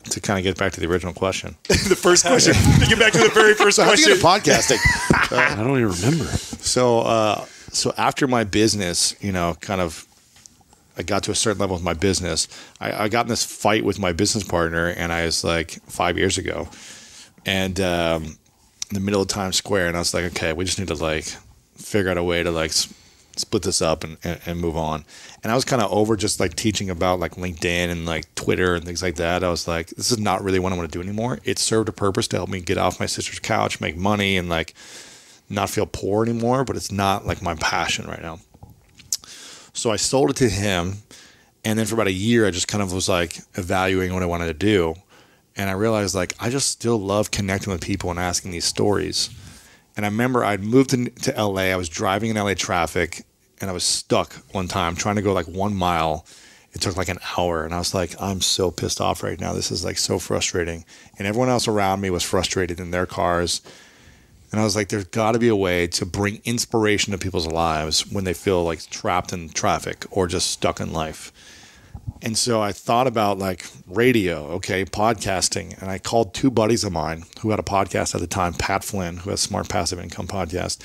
to kind of get back to the original question, *laughs* the first question. to get back to the very first *laughs* how'd question. get into podcasting? *laughs* I don't even remember. So, uh, so after my business, you know, kind of, I got to a certain level with my business. I, I got in this fight with my business partner, and I was like five years ago, and um, in the middle of Times Square, and I was like, okay, we just need to like figure out a way to like s- split this up and, and, and move on. And I was kind of over just like teaching about like LinkedIn and like Twitter and things like that. I was like, this is not really what I want to do anymore. It served a purpose to help me get off my sister's couch, make money, and like not feel poor anymore, but it's not like my passion right now. So I sold it to him. And then for about a year, I just kind of was like evaluating what I wanted to do. And I realized like I just still love connecting with people and asking these stories. And I remember I'd moved to, LA. I was driving in LA traffic and I was stuck one time trying to go like one mile. It took like an hour. And I was like, I'm so pissed off right now. This is like so frustrating. And everyone else around me was frustrated in their cars. And I was like, there's got to be a way to bring inspiration to people's lives when they feel like trapped in traffic or just stuck in life. And so I thought about like radio, okay, podcasting. And I called two buddies of mine who had a podcast at the time, Pat Flynn, who has Smart Passive Income podcast.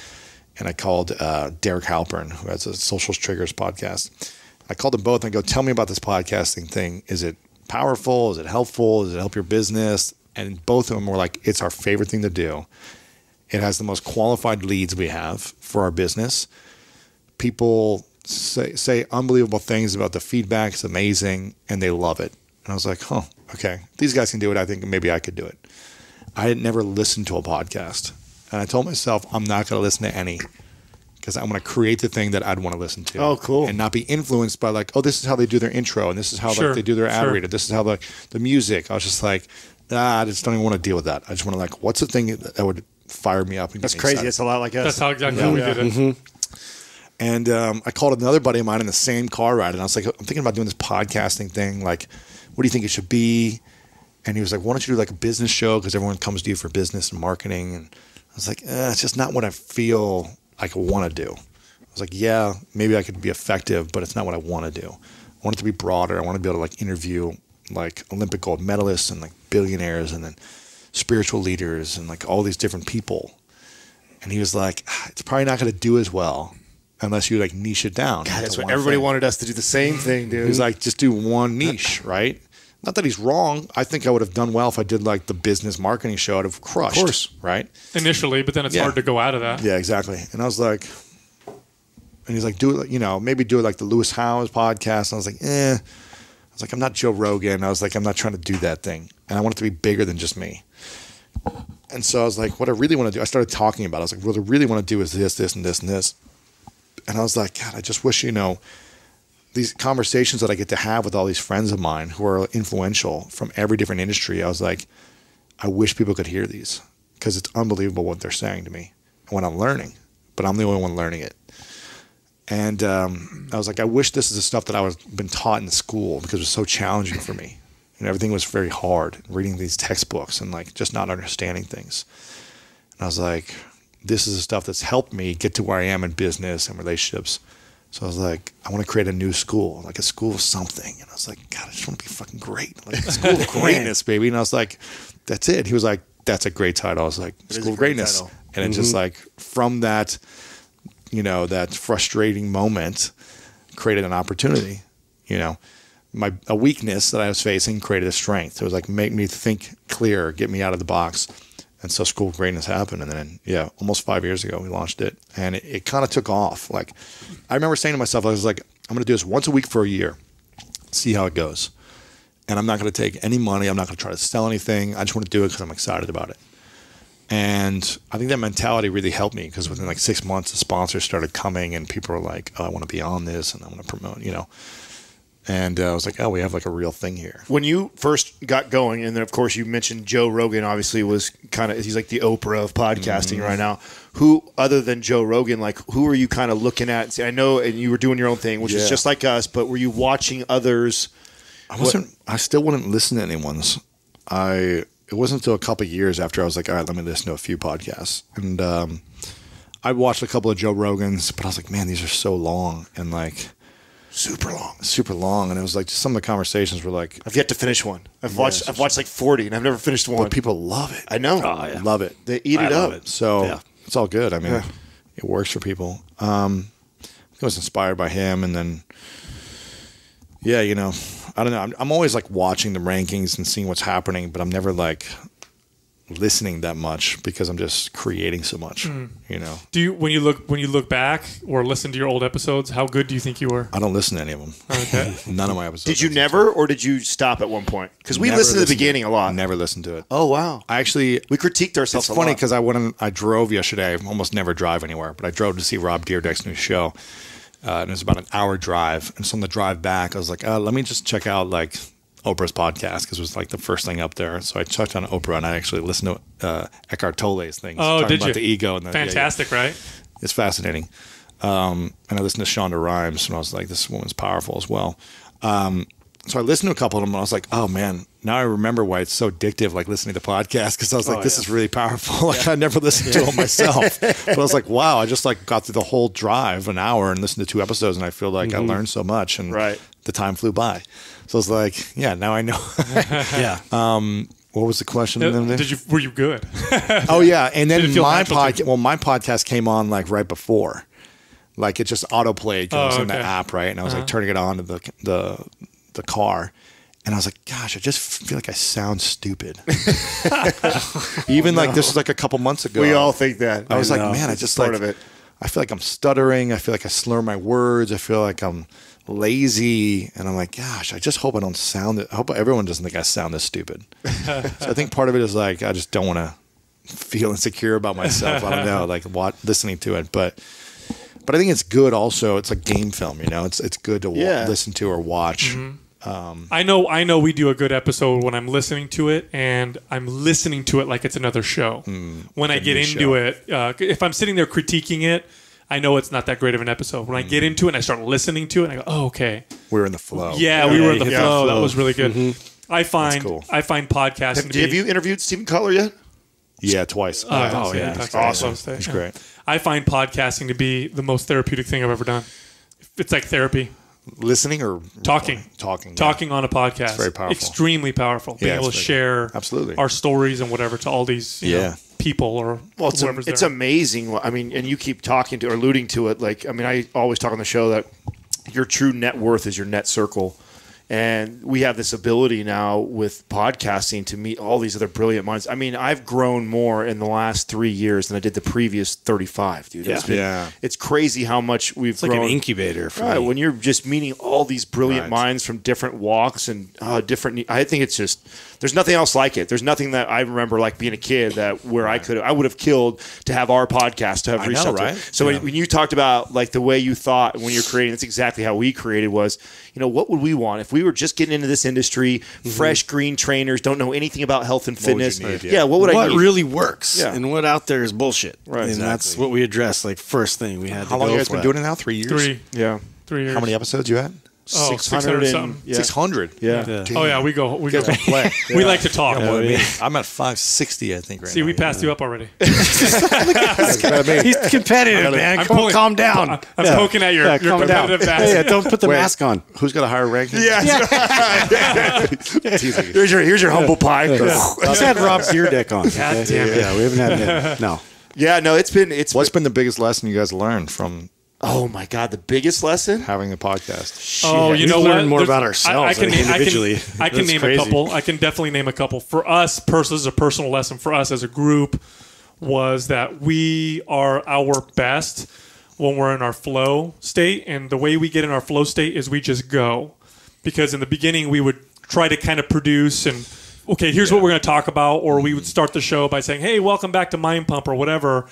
And I called uh, Derek Halpern, who has a Social Triggers podcast. I called them both and I go, tell me about this podcasting thing. Is it powerful? Is it helpful? Does it help your business? And both of them were like, it's our favorite thing to do. It has the most qualified leads we have for our business. People say say unbelievable things about the feedback. It's amazing, and they love it. And I was like, "Oh, okay. These guys can do it. I think maybe I could do it." I had never listened to a podcast, and I told myself I'm not going to listen to any because I'm going to create the thing that I'd want to listen to. Oh, cool. And not be influenced by like, "Oh, this is how they do their intro, and this is how Sure, like, they do their ad sure. reader. This is how the the music." I was just like, "Nah, I just don't even want to deal with that. I just want to like, what's the thing that would fire me up?" And That's crazy. excited? It's a lot like us. That's how exactly we did it. Mm-hmm. And um, I called another buddy of mine in the same car ride, and I was like, I'm thinking about doing this podcasting thing. Like, what do you think it should be? And he was like, Why don't you do like a business show? Because everyone comes to you for business and marketing. And I was like, eh, It's just not what I feel like I want to do. I was like, Yeah, maybe I could be effective, but it's not what I want to do. I want it to be broader. I want to be able to like interview like Olympic gold medalists and like billionaires and then spiritual leaders and like all these different people. And he was like, "Ah, It's probably not going to do as well unless you like niche it down. God, that's what everybody thing. wanted us to do the same thing, dude. He's like, just do one niche, right? Not that he's wrong. I think I would have done well if I did like the business marketing show. I'd have crushed, Of course. right? Initially, but then it's Yeah. hard to go out of that. Yeah, exactly. And I was like, and he's like, do it, you know, maybe do it like the Lewis Howes podcast. And I was like, eh. I was like, I'm not Joe Rogan. I was like, I'm not trying to do that thing. And I want it to be bigger than just me. And so I was like, what I really want to do, I started talking about it. I was like, what I really want to do is this, this, and this, and this. And I was like, God, I just wish, you know, these conversations that I get to have with all these friends of mine who are influential from every different industry. I was like, I wish people could hear these because it's unbelievable what they're saying to me and what I'm learning, but I'm the only one learning it. And um, I was like, I wish this is the stuff that I was been taught in school because it was so challenging for me. And everything was very hard, reading these textbooks and like just not understanding things. And I was like, this is the stuff that's helped me get to where I am in business and relationships. So I was like, I want to create a new school, like a school of something. And I was like, God, I just want to be fucking great. Like a school of *laughs* greatness, baby. And I was like, that's it. He was like, that's a great title. I was like, is School of great Greatness. title. And it just mm-hmm. like from that, you know, that frustrating moment created an opportunity, you know. my a weakness that I was facing created a strength. It was like make me think clear, get me out of the box. And so School Greatness happened. And then, yeah, almost five years ago, we launched it. And it, it kind of took off. Like, I remember saying to myself, I was like, I'm going to do this once a week for a year, see how it goes. And I'm not going to take any money. I'm not going to try to sell anything. I just want to do it because I'm excited about it. And I think that mentality really helped me because within like six months, the sponsors started coming and people were like, oh, I want to be on this and I want to promote, you know. And uh, I was like, oh, we have like a real thing here. when you first got going, and then of course you mentioned Joe Rogan. Obviously, was kind of he's like the Oprah of podcasting right now. Who other than Joe Rogan, like who are you kind of looking at? See, I know, and you were doing your own thing, which is just like us. But were you watching others? I wasn't. I still wouldn't listen to anyone's. I. It wasn't until a couple of years after I was like, all right, let me listen to a few podcasts, and um, I watched a couple of Joe Rogans, but I was like, man, these are so long and like Super long. super long, and it was like just some of the conversations were like, I've yet to finish one. I've watched. I've watched like forty, and I've never finished one. but people love it. I know. Oh, yeah. love it. They eat I it up. it. So Yeah. it's all good. I mean, Yeah. it works for people. Um, I was inspired by him, and then, yeah, you know, I don't know. I'm, I'm always like watching the rankings and seeing what's happening, but I'm never like listening that much because I'm just creating so much. You know, Do you when you look when you look back or listen to your old episodes? How good do you think you were? I don't listen to any of them. Okay. *laughs* None of my episodes. Did you I listen never, or did you stop at one point? Because we listened to the listened to beginning a lot. Never listened to it. Oh wow. I actually We critiqued ourselves. It's funny because I went. and- I drove yesterday. I almost never drive anywhere, but I drove to see Rob Dyrdek's new show, uh, and it was about an hour drive. And so on the drive back, I was like, uh, let me just check out like Oprah's podcast because it was like the first thing up there. So I checked on Oprah and I actually listened to uh, Eckhart Tolle's things. Oh, talking did about you? The ego and the yeah, yeah. Fantastic, right? It's fascinating. Um, and I listened to Shonda Rhimes, and I was like, this woman's powerful as well. Um, so I listened to a couple of them, and I was like, oh man, now I remember why it's so addictive, like listening to podcasts, because I was like, this is really powerful. *laughs* Like I never listened to them myself, *laughs* but I was like, wow, I just like got through the whole drive, an hour, and listened to two episodes, and I feel like I learned so much, and Right. the time flew by. So I was like, yeah, now I know. *laughs* Yeah. *laughs* what was the question? Uh, then? Did you were you good? *laughs* Oh yeah, and then Did my podcast. Well, my podcast came on like right before, like it just autoplayed because Oh, it was in the app, right? And I was like turning it on to the the the car, and I was like, gosh, I just feel like I sound stupid. Even like this was like a couple months ago. we all think that. I was like, know. man, I It's just part like of it. I feel like I'm stuttering. I feel like I slur my words. I feel like I'm lazy, and I'm like, gosh, I just hope I don't sound. I hope everyone doesn't think I sound this stupid. *laughs* so I think part of it is like I just don't want to feel insecure about myself. I don't know, *laughs* like what listening to it, but but I think it's good. Also, it's a game film. You know, it's it's good to wa- Yeah. listen to or watch. Mm-hmm. Um, I know I know we do a good episode when I'm listening to it and I'm listening to it like it's another show. Mm, when I get into show. it, uh, if I'm sitting there critiquing it, I know it's not that great of an episode. When I get mm-hmm. into it and I start listening to it, and I go, "Oh, okay, We're in the flow. yeah, we were in the yeah, flow. That flow. was really good." Mm-hmm. I find cool. I find podcasting Have, to be have you interviewed Steven Kotler yet? yeah, twice. Uh, oh, Oh, yeah. That's awesome. He's great. I find podcasting to be the most therapeutic thing I've ever done. It's like therapy. Listening or Talking. talking, yeah. Talking on a podcast. very powerful. Extremely powerful. Being Yeah, able to share Absolutely. our stories and whatever to all these you know, Yeah. People or Well, it's, whoever's it's amazing. I mean, and you keep talking to or alluding to it. Like, I mean, I always talk on the show that your true net worth is your net circle. And we have this ability now with podcasting to meet all these other brilliant minds. I mean, I've grown more in the last three years than I did the previous 35, dude. It's Yeah. been- Yeah. It's crazy how much we've It's like an incubator for Right, me. when you're just meeting all these brilliant Right. minds from different walks and uh, different. I think it's just there's nothing else like it. There's nothing that I remember like being a kid that where I could have I would have killed to have our podcast to have I reached know, out to. right? So when, when you talked about like the way you thought when you're creating, that's exactly how we created. Was you know what would we want if we were just getting into this industry, fresh green trainers, don't know anything about health and Mm-hmm. would you fitness. need? yeah. Yeah. what would I what really works Yeah. and what out there is bullshit. Right, And that's what we addressed. Like first thing we had. How to long go you guys for been that. doing it now? Three years. three yeah, three years. How many episodes you had? Oh, 600 and- something. yeah. Six hundred. Yeah. Yeah. Oh yeah, we go. We go. You guys. *laughs* We like to talk. More than Yeah, me. I'm at five sixty, I think. Right See, now. we passed you up already. *laughs* He's competitive, man. I'm Come pulling- calm down. I'm Yeah. poking at your, Yeah, your calm down. competitive Yeah, yeah, don't put the Wait. mask on. Who's got a higher ranking? Yeah. Teasing *laughs* you. here's your here's your humble pie. Let's have Rob Dyrdek on. God damn it. Yeah, we haven't had him. No. Yeah, no, it's been it's What's been the biggest lesson you guys learned from? Oh, Oh my god, the biggest lesson. having a podcast. Oh, you We've know learned what? more There's- about ourselves, I, can like, name, I can- individually. *laughs* I can, name crazy. a couple. I can definitely name a couple. For us, personally, this is a personal lesson for us as a group was that we are our best when we're in our flow state, and the way we get in our flow state is we just go. Because in the beginning, we would try to kind of produce and okay, here's what we're going to talk about, or we would start the show by saying, "Hey, welcome back to Mind Pump" or whatever,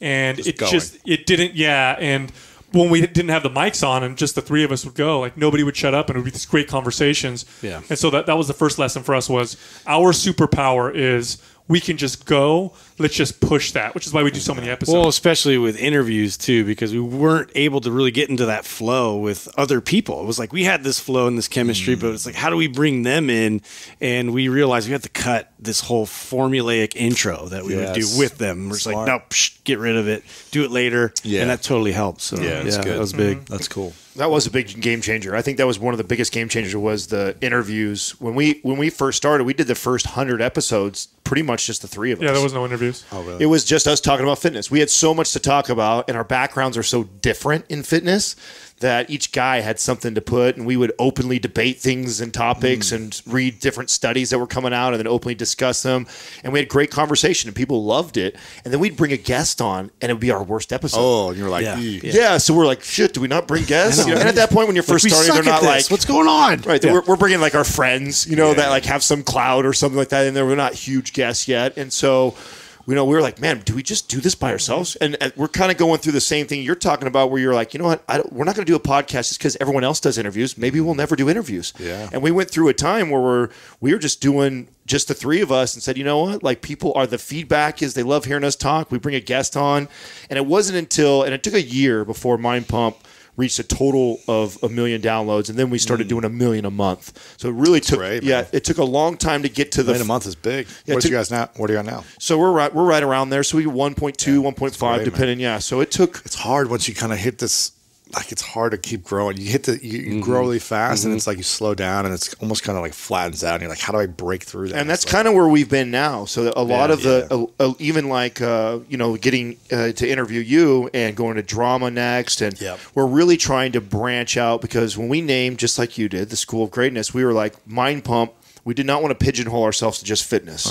and it going. just it didn't yeah and when we didn't have the mics on and just the three of us would go like nobody would shut up and it would be these great conversations Yeah. and so that, that was the first lesson for us was our superpower is we can just go let's just push that which is why we do so many episodes Well, especially with interviews too, because we weren't able to really get into that flow with other people. It was like we had this flow and this chemistry, but it's like how do we bring them in? And we realized we had to cut this whole formulaic intro that we would do with them. We're just like, Smart. no, psh, get rid of it, do it later, Yeah. and that totally helps. So Yeah, it's good. that was big. That's cool. That was a big game changer. I think that was one of the biggest game changers was the interviews. When we when we first started, we did the first hundred episodes, pretty much just the three of us. yeah there was no interviews oh, It was just us talking about fitness. We had so much to talk about, and our backgrounds are so different in fitness that each guy had something to put, and we would openly debate things and topics hmm. and read different studies that were coming out and then openly discuss them. And we had great conversation, and people loved it. And then we'd bring a guest on, and it would be our worst episode. Oh, and you're like, Yeah. "Ee." Yeah, so we're like, shit, do we not bring *laughs* guests? You know, and at that point, when you're first we starting, suck they're not like, what's going on? Right, Yeah. we're, we're bringing like our friends, you know, that like have some cloud or something like that, in there. we're not huge guests yet, and so. You know, we were like, man, do we just do this by ourselves? And, and we're kind of going through the same thing you're talking about, where you're like, you know what, I don't, we're not going to do a podcast just because everyone else does interviews. Maybe we'll never do interviews. Yeah. And we went through a time where we're we were just doing just the three of us and said, you know what, like people are the feedback is they love hearing us talk. We bring a guest on, and it wasn't until and it took a year before Mind Pump reached a total of a million downloads, and then we started mm. doing a million a month. So it really took, great, yeah, man. it took a long time to get to the. Million a month is big. Yeah, What's to- you guys now? What are you on now? So we're right, we're right around there. So we 1.2, 1.5, great, man. depending. Yeah. So it took. It's hard once you kind of hit this. Like it's hard to keep growing. You hit the you, you grow really fast, and it's like you slow down, and it's almost kind of like flattens out. And you're like, how do I break through that? and that's It's like- kind of where we've been now. So a lot Yeah, of the, uh, uh, even like uh, you know, getting uh, to interview you and going to drama next, and Yep. we're really trying to branch out because when we named, just like you did, the School of Greatness, we were like Mind Pump. We did not want to pigeonhole ourselves to just fitness.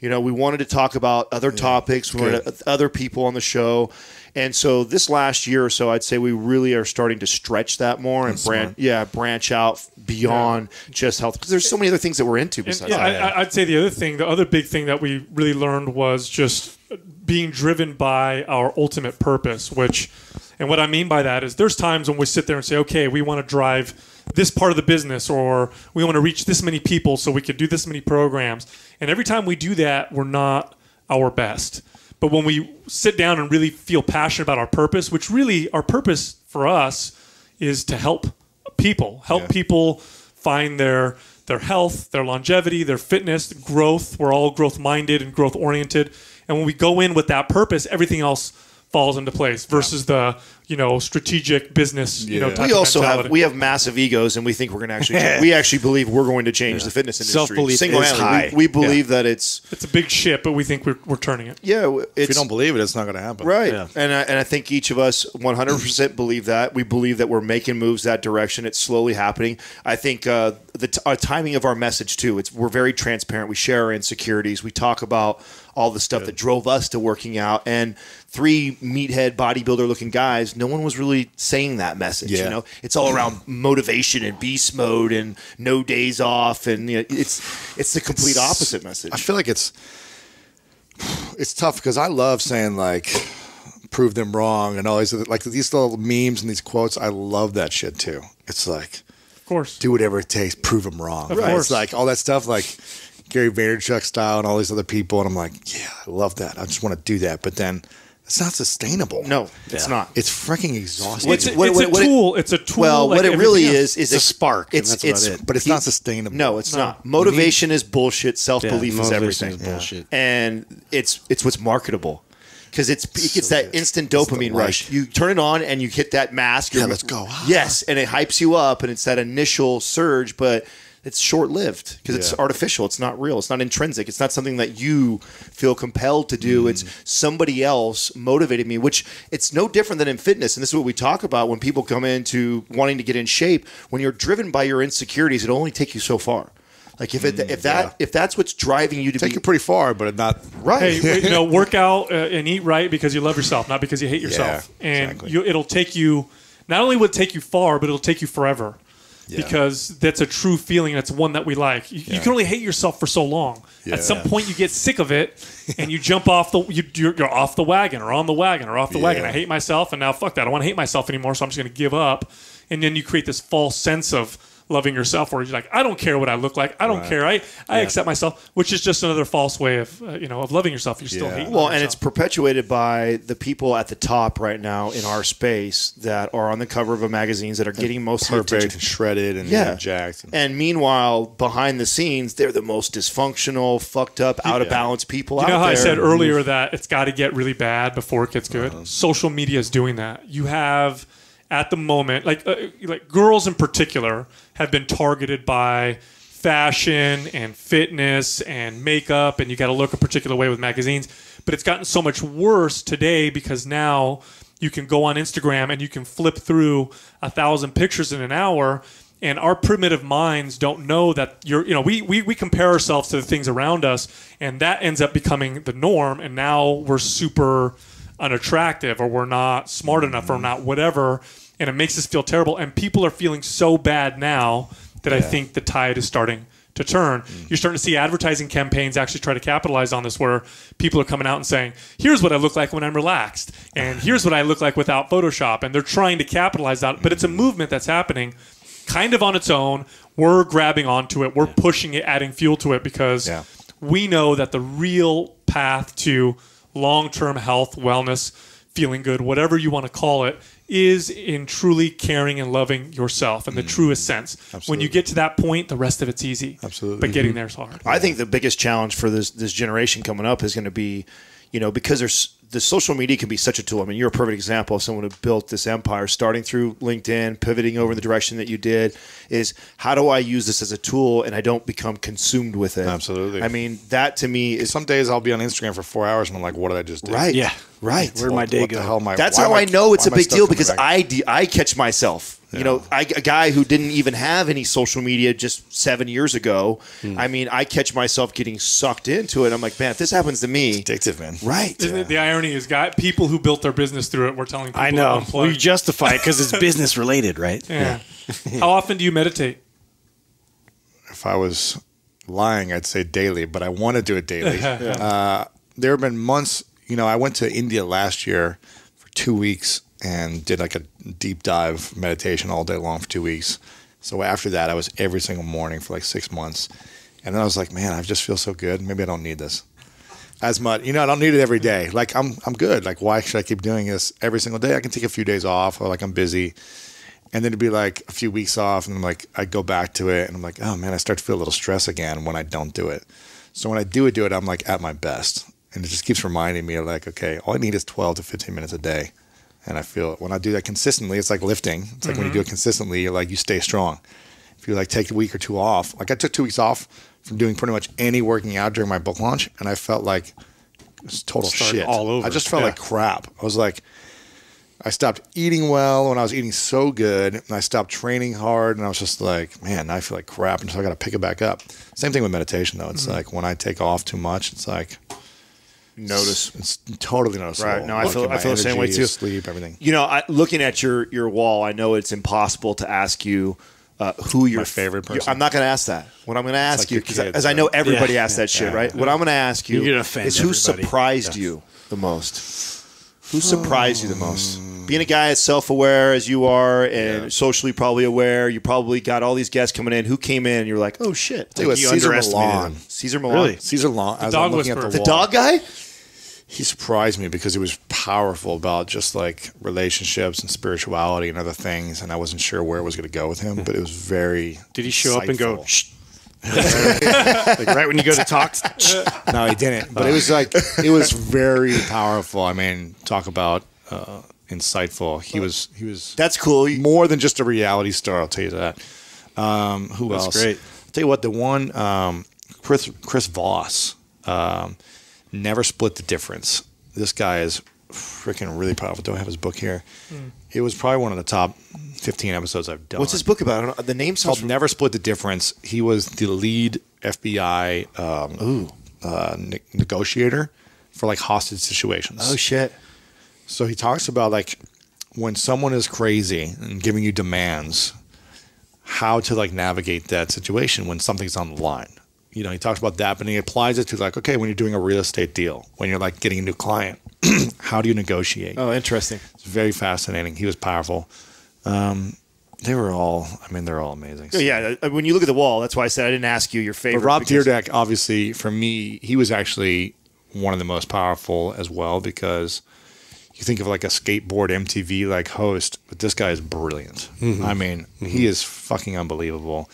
You know, we wanted to talk about other topics. We wanted other people on the show. And so this last year or so, I'd say we really are starting to stretch that more and branch, yeah, branch out beyond just health because there's so many other things that we're into And, yeah, that. I- I'd say the other thing, the other big thing that we really learned was just being driven by our ultimate purpose. Which, and what I mean by that is, there's times when we sit there and say, okay, we want to drive this part of the business, or we want to reach this many people, so we could do this many programs. And every time we do that, we're not our best. But when we sit down and really feel passionate about our purpose, which really our purpose for us is to help people, help Yeah. people find their their health, their longevity, their fitness, growth. We're all growth minded and growth oriented. And when we go in with that purpose, everything else falls into place versus the you know strategic business you know type we of also have we have massive egos, and we think we're going to actually we actually believe we're going to change the fitness industry. Self-belief is Single-handedly. high. We, we believe that it's it's a big ship, but we think we're, we're turning it. yeah, if you don't believe it, it's not going to happen. right, Yeah. and I, and I think each of us 100 percent believe that. We believe that we're making moves that direction. It's slowly happening. I think uh, the t- our timing of our message too. It's we're very transparent. We share our insecurities. We talk about all the stuff that drove us to working out and three meathead bodybuilder looking guys no one was really saying that message you know it's all around *clears throat* motivation and beast mode and no days off and you know, it's it's the complete opposite message I feel like it's it's tough because I love saying like prove them wrong and all these other, like these little memes and these quotes. I love that shit too. It's like Of course. do whatever it takes, prove them wrong. Of Right. course. It's like all that stuff like Gary Vaynerchuk style and all these other people, and I'm like, yeah, I love that. I just want to do that, but then it's not sustainable. no it's not it's freaking exhausting. It's, a, what- it's what- a what it- tool. it's a tool. well like what it really is is It's a spark, and it's that's about it's it. but it's not sustainable. no it's No. not motivation is bullshit self-belief Yeah, is everything is bullshit. and it's it's what's marketable because it's it gets that instant dopamine like- rush. You turn it on and you hit that mask. Yeah, let's go. Yes, and it hypes you up, and it's that initial surge. But it's short lived because it's artificial. It's not real. It's not intrinsic. It's not something that you feel compelled to do. It's somebody else motivated me, which it's no different than in fitness. And this is what we talk about when people come into wanting to get in shape. When you're driven by your insecurities, it'll only take you so far. Like if it, if that if that's what's driving you to Take be you pretty far, but not right, hey, you know, *laughs* work out uh, and eat right because you love yourself, not because you hate yourself. Yeah, and exactly. you, it'll take you. Not only will it take you far, but it'll take you forever. Because that's a true feeling. and It's one that we like. You, you can only hate yourself for so long. At some Yeah. point, you get sick of it, and you jump off the you, you're, you're off the wagon or on the wagon or off the wagon. I hate myself, and now fuck that. I don't want to hate myself anymore, so I'm just going to give up. And then you create this false sense of loving yourself, where you're like, I don't care what I look like. I don't care. I I accept myself, which is just another false way of uh, you know of loving yourself. You're still Yeah. hate. Well, and it's perpetuated by the people at the top right now in our space that are on the cover of a magazines that are getting most perfect and shredded and Yeah, yeah. jacked. And, And meanwhile, behind the scenes, they're the most dysfunctional, fucked up, out of balance people You out know how there. I said earlier that it's got to get really bad before it gets Uh-huh. good. Social media is doing that. You have at the moment, like uh, like girls in particular, have been targeted by fashion and fitness and makeup, and you got to look a particular way with magazines. But it's gotten so much worse today because now you can go on Instagram and you can flip through a thousand pictures in an hour and our primitive minds don't know that you're you know we, we we compare ourselves to the things around us and that ends up becoming the norm and now we're super unattractive or we're not smart enough or not whatever and it makes us feel terrible and people are feeling so bad now that i think the tide is starting to turn mm. you're starting to see advertising campaigns actually try to capitalize on this where people are coming out and saying here's what i look like when i'm relaxed and here's what i look like without photoshop and they're trying to capitalize on it but it's a mm. movement that's happening kind of on its own. We're grabbing onto it. We're pushing it, adding fuel to it because Yeah. we know that the real path to long term health, wellness, feeling good, whatever you want to call it, is in truly caring and loving yourself in the mm-hmm. truest sense. When you get to that point, the rest of it's easy. Absolutely. But getting mm-hmm. there is hard. I think the biggest challenge for this this generation coming up is going to be, you know, because there's the social media can be such a tool. I mean, you're a perfect example of someone who built this empire, starting through LinkedIn, pivoting over in the direction that you did. Is how do I use this as a tool and I don't become consumed with it? Absolutely. I mean, that to me is some days I'll be on Instagram for four hours and I'm like, what did I just do? right. Yeah. Right. Where'd my day what go? The hell am I, That's how am I know it's a big deal because back? I de- I catch myself. You know, I, a guy who didn't even have any social media just seven years ago. Hmm. I mean, I catch myself getting sucked into it. I'm like, man, if this happens to me, addictive, man. right? Isn't the irony is, got people who built their business through it. We're telling people I know. unplug. We justify it because it's *laughs* business related, right? yeah. *laughs* How often do you meditate? If I was lying, I'd say daily, but I want to do it daily. *laughs* uh, there have been months, you know, I went to India last year for two weeks and did like a deep dive meditation all day long for two weeks. So after that, I was every single morning for like six months. And then I was like, man, I just feel so good. Maybe I don't need this as much. You know, I don't need it every day. Like I'm, I'm good. Like why should I keep doing this every single day? I can take a few days off or like I'm busy. And then it'd be like a few weeks off, and I'm like, I go back to it, and I'm like, oh man, I start to feel a little stress again when I don't do it. So when I do it, do it, I'm like at my best, and it just keeps reminding me, of like, okay, all I need is 12 to 15 minutes a day, and I feel it when I do that consistently. It's like lifting. It's like when you do it consistently, you're like you stay strong. If you like take a week or two off, like I took two weeks off from doing pretty much any working out during my book launch, and I felt like it was total Starting shit all over. I just felt Yeah. like crap. I was like. I stopped eating well when I was eating so good, and I stopped training hard, and I was just like, man, I feel like crap, and so I got to pick it back up. Same thing with meditation, though. It's Mm-hmm. like when I take off too much, it's like Notice. it's totally noticeable. Right. No, I feel- I feel the same way, energy, too. Sleep, everything. You know, I, looking at your your wall, I know it's impossible to ask you uh, who your My favorite person. I'm not going to ask that. What I'm going to ask like you, your because kids, as I know everybody Yeah. asks that shit, Yeah. right? What I'm going to ask you You're gonna offend is who everybody. surprised you the most. Who surprised you the most? Being a guy as self-aware as you are and Yeah. socially probably aware, you probably got all these guests coming in. Who came in and you're like, oh shit, Tell you what, you Cesar underestimated Millan. Cesar Millan, Really? Cesar Long, as dog I'm looking at whisperer. the, the dog guy. He surprised me because he was powerful about just like relationships and spirituality and other things, and I wasn't sure where it was going to go with him, but it was very. Did he show up and go. Shh. *laughs* like right when you go to talk? No, he didn't. But it was like it was very powerful. I mean, talk about uh, insightful. He was he was That's cool. More than just a reality star. I'll tell you that. Um, who That's else? great. tell you what, the one um, Chris Chris Voss um, never split the difference. This guy is freaking really powerful. Do I have his book here? It was probably one of the top fifteen episodes I've done. What's his book about? I don't know. The name sounds called Never Split the Difference. He was the lead FBI um, uh, ne- negotiator for like hostage situations. Oh shit. So he talks about like when someone is crazy and giving you demands, how to like navigate that situation when something's on the line. You know, he talks about that, but he applies it to like, okay, when you're doing a real estate deal, when you're like getting a new client, *clears throat* how do you negotiate? Oh, interesting. It's very fascinating. He was powerful. Um, they were all, I mean, they're all amazing. Oh, yeah, uh, when you look at the wall, that's why I said I didn't ask you your favorite. But Rob because- Dyrdek, obviously, for me, he was actually one of the most powerful as well because you think of like a skateboard MTV like host, but this guy is brilliant. Mm-hmm. I mean, he is fucking unbelievable.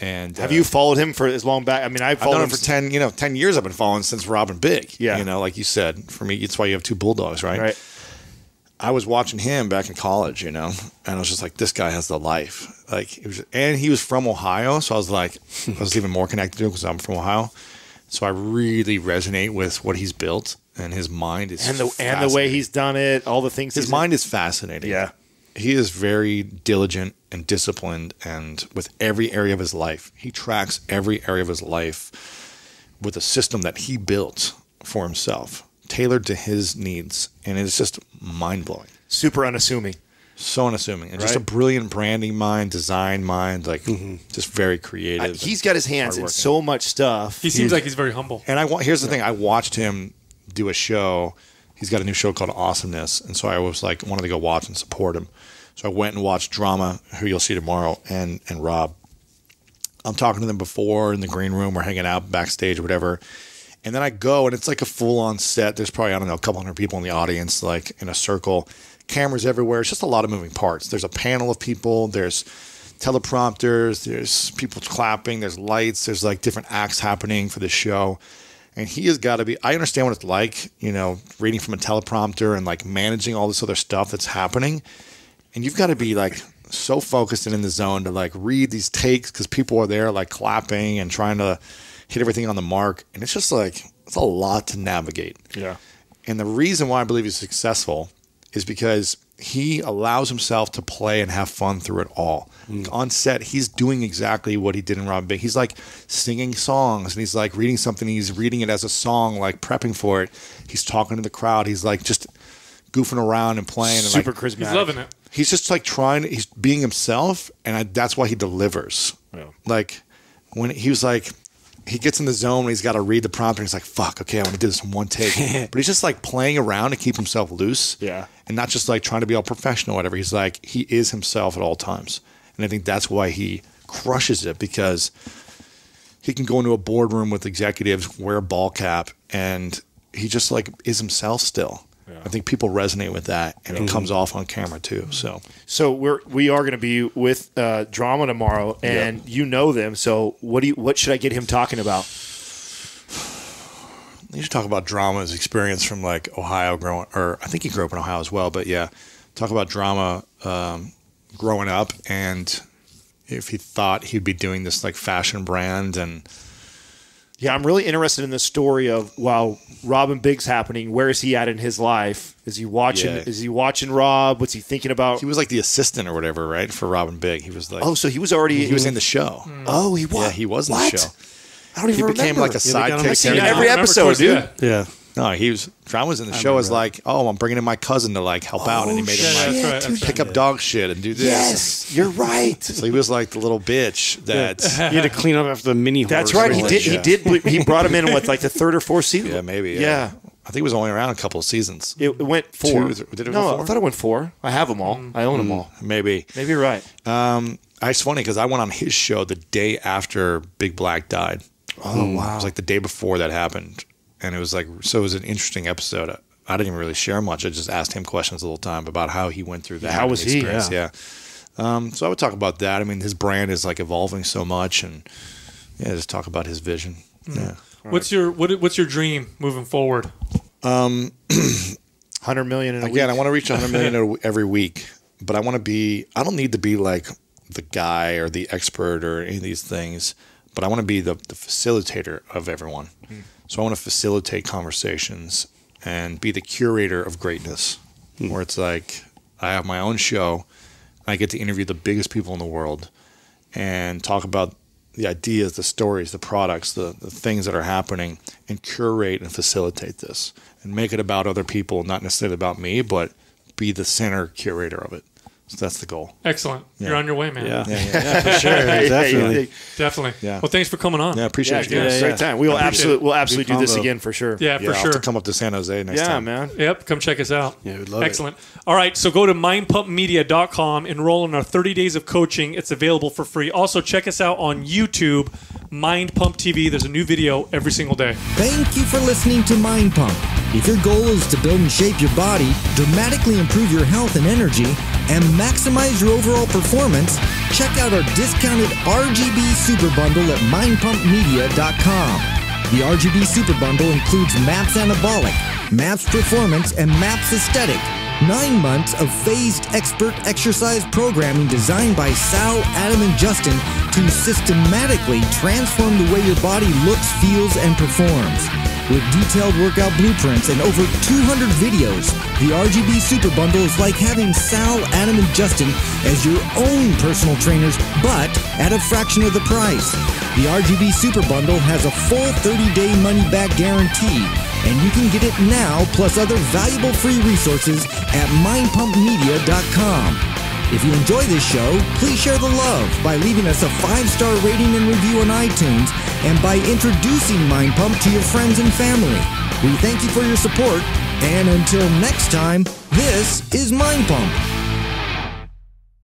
And Have uh, you followed him for as long back? I mean, I've I've followed him it for ten, you know, ten years. I've been following since Rob & Big. Yeah. you know, like you said, for me, it's why you have two bulldogs, right? Right. I was watching him back in college, you know, and I was just like, this guy has the life. Like, it was, and he was from Ohio, so I was like, I was even more connected to him because I'm from Ohio. So I really resonate with what he's built, and his mind is and the and the way he's done it, all the things. his mind is fascinating. Yeah. he is very diligent and disciplined, and with every area of his life, he tracks every area of his life with a system that he built for himself, tailored to his needs, and it's just mind blowing super unassuming. so unassuming and just a brilliant branding mind, design mind, like just very creative. Uh, he's got his hands in so much stuff. He seems like he's very humble. and I wa- here's the thing: I watched him do a show. He's got a new show called Awesomeness, and so I was like wanted to go watch and support him. So I went and watched Drama, who you'll see tomorrow, and and Rob. I'm talking to them before in the green room. We're hanging out backstage, or whatever. And then I go, and it's like a full on set. There's probably I don't know a couple hundred people in the audience, like in a circle, cameras everywhere. It's just a lot of moving parts. There's a panel of people. There's teleprompters. There's people clapping. There's lights. There's like different acts happening for the show. And he has got to be. I understand what it's like, you know, reading from a teleprompter and like managing all this other stuff that's happening. And you've got to be like so focused and in the zone to like read these takes because people are there like clapping and trying to hit everything on the mark. And it's just like it's a lot to navigate. yeah. And the reason why I believe he's successful is because he allows himself to play and have fun through it all. Mm. On set, he's doing exactly what he did in Rob & Big. He's like singing songs and he's like reading something. He's reading it as a song, like prepping for it. He's talking to the crowd. He's like just goofing around and playing. And Super like, charismatic. He's loving it. He's just like trying he's being himself and I, that's why he delivers. Yeah. like when he was like he gets in the zone when he's got to read the prompt and he's like fuck okay i want to do this in one take. *laughs* But he's just like playing around to keep himself loose Yeah. and not just like trying to be all professional or whatever. He's like he is himself at all times. And i think that's why he crushes it because he can go into a boardroom with executives wear a ball cap and he just like is himself still I think people resonate with that, and it comes off on camera too. So So we're we are going to be with uh, drama tomorrow, and you know them. So what do you? What should I get him talking about? you should talk about drama's experience from like Ohio growing, or I think he grew up in Ohio as well. But yeah, talk about drama um, growing up, and if he thought he'd be doing this like fashion brand, and Yeah, I'm really interested in the story of while Rob & Big's happening. Where is he at in his life? Is he watching? Yeah. Is he watching Rob? What's he thinking about? he was like the assistant or whatever, right, for Robin Big. He was like, oh, so he was already. he was in the show. Hmm. Oh, he was. Yeah, he was in what? the show. I don't even He even became like a Yeah, they got him sidekick. I've in every episode, towards the dude. end. Yeah. No, he was. John was in the show as like, oh, I'm bringing in my cousin to like help out, and he made Yeah, him like right, pick right. up dog shit and do this. Yes, you're right. So he was like the little bitch that. You had to clean up after the mini. That's horse. right. He Like, did. He did. He brought him in with like the third or fourth season. Yeah, maybe. Yeah. Yeah. I think it was only around a couple of seasons. It, it went four. Two or did it go no, four? I thought it went four. I have them all. I own them all. Maybe. Maybe you're right. Um, it's funny because I went on his show the day after Big Black died. Oh wow! It was like the day before that happened, and it was like so. It was an interesting episode. I, I didn't even really share much. I just asked him questions the whole time about how he went through that. How was the he? experience. Yeah. Um, so I would talk about that. I mean, his brand is like evolving so much, and yeah, just talk about his vision. Yeah. What's your what, What's your dream moving forward? Um, *clears throat* Hundred million in a Again, I want to reach 100 million *laughs* every week, but I want to be. I don't need to be like the guy or the expert or any of these things. but I want to be the, the facilitator of everyone. Hmm. So I want to facilitate conversations and be the curator of greatness, Hmm. where it's like I have my own show. I get to interview the biggest people in the world and talk about the ideas, the stories, the products, the, the things that are happening, and curate and facilitate this and make it about other people, not necessarily about me, but be the center curator of it. So that's the goal. Excellent. You're on your way, man. Yeah. Yeah, yeah, *laughs* yeah. for sure. Definitely. Definitely. Yeah. Well, thanks for coming on. Yeah, I appreciate Yeah, it. dude, guys. a yeah. great time. We'll absolutely, we'll absolutely do this again for sure. Yeah, Yeah, for I'll sure. to come up to San Jose next Yeah, time. man. Yep, come check us out. Yeah, we'd love it. Excellent. All right, so go to mindpumpmedia.com, enroll in our 30 days of coaching. It's available for free. Also, check us out on YouTube, Mind Pump TV. There's a new video every single day. Thank you for listening to Mind Pump. If your goal is to build and shape your body, dramatically improve your health and energy, and maximize your overall performance, check out our discounted RGB Super Bundle at mindpumpmedia.com. The RGB Super Bundle includes MAPS Anabolic, MAPS Performance, and MAPS Aesthetic. Nine months of phased expert exercise programming designed by Sal, Adam, and Justin to systematically transform the way your body looks, feels, and performs. With detailed workout blueprints and over 200 videos, the RGB Super Bundle is like having Sal, Adam, and Justin as your own personal trainers, but at a fraction of the price. The RGB Super Bundle has a full 30-day money-back guarantee, and you can get it now plus other valuable free resources at mindpumpmedia.com. If you enjoy this show, please share the love by leaving us a five-star rating and review on iTunes and by introducing Mind Pump to your friends and family. We thank you for your support, and until next time, this is Mind Pump.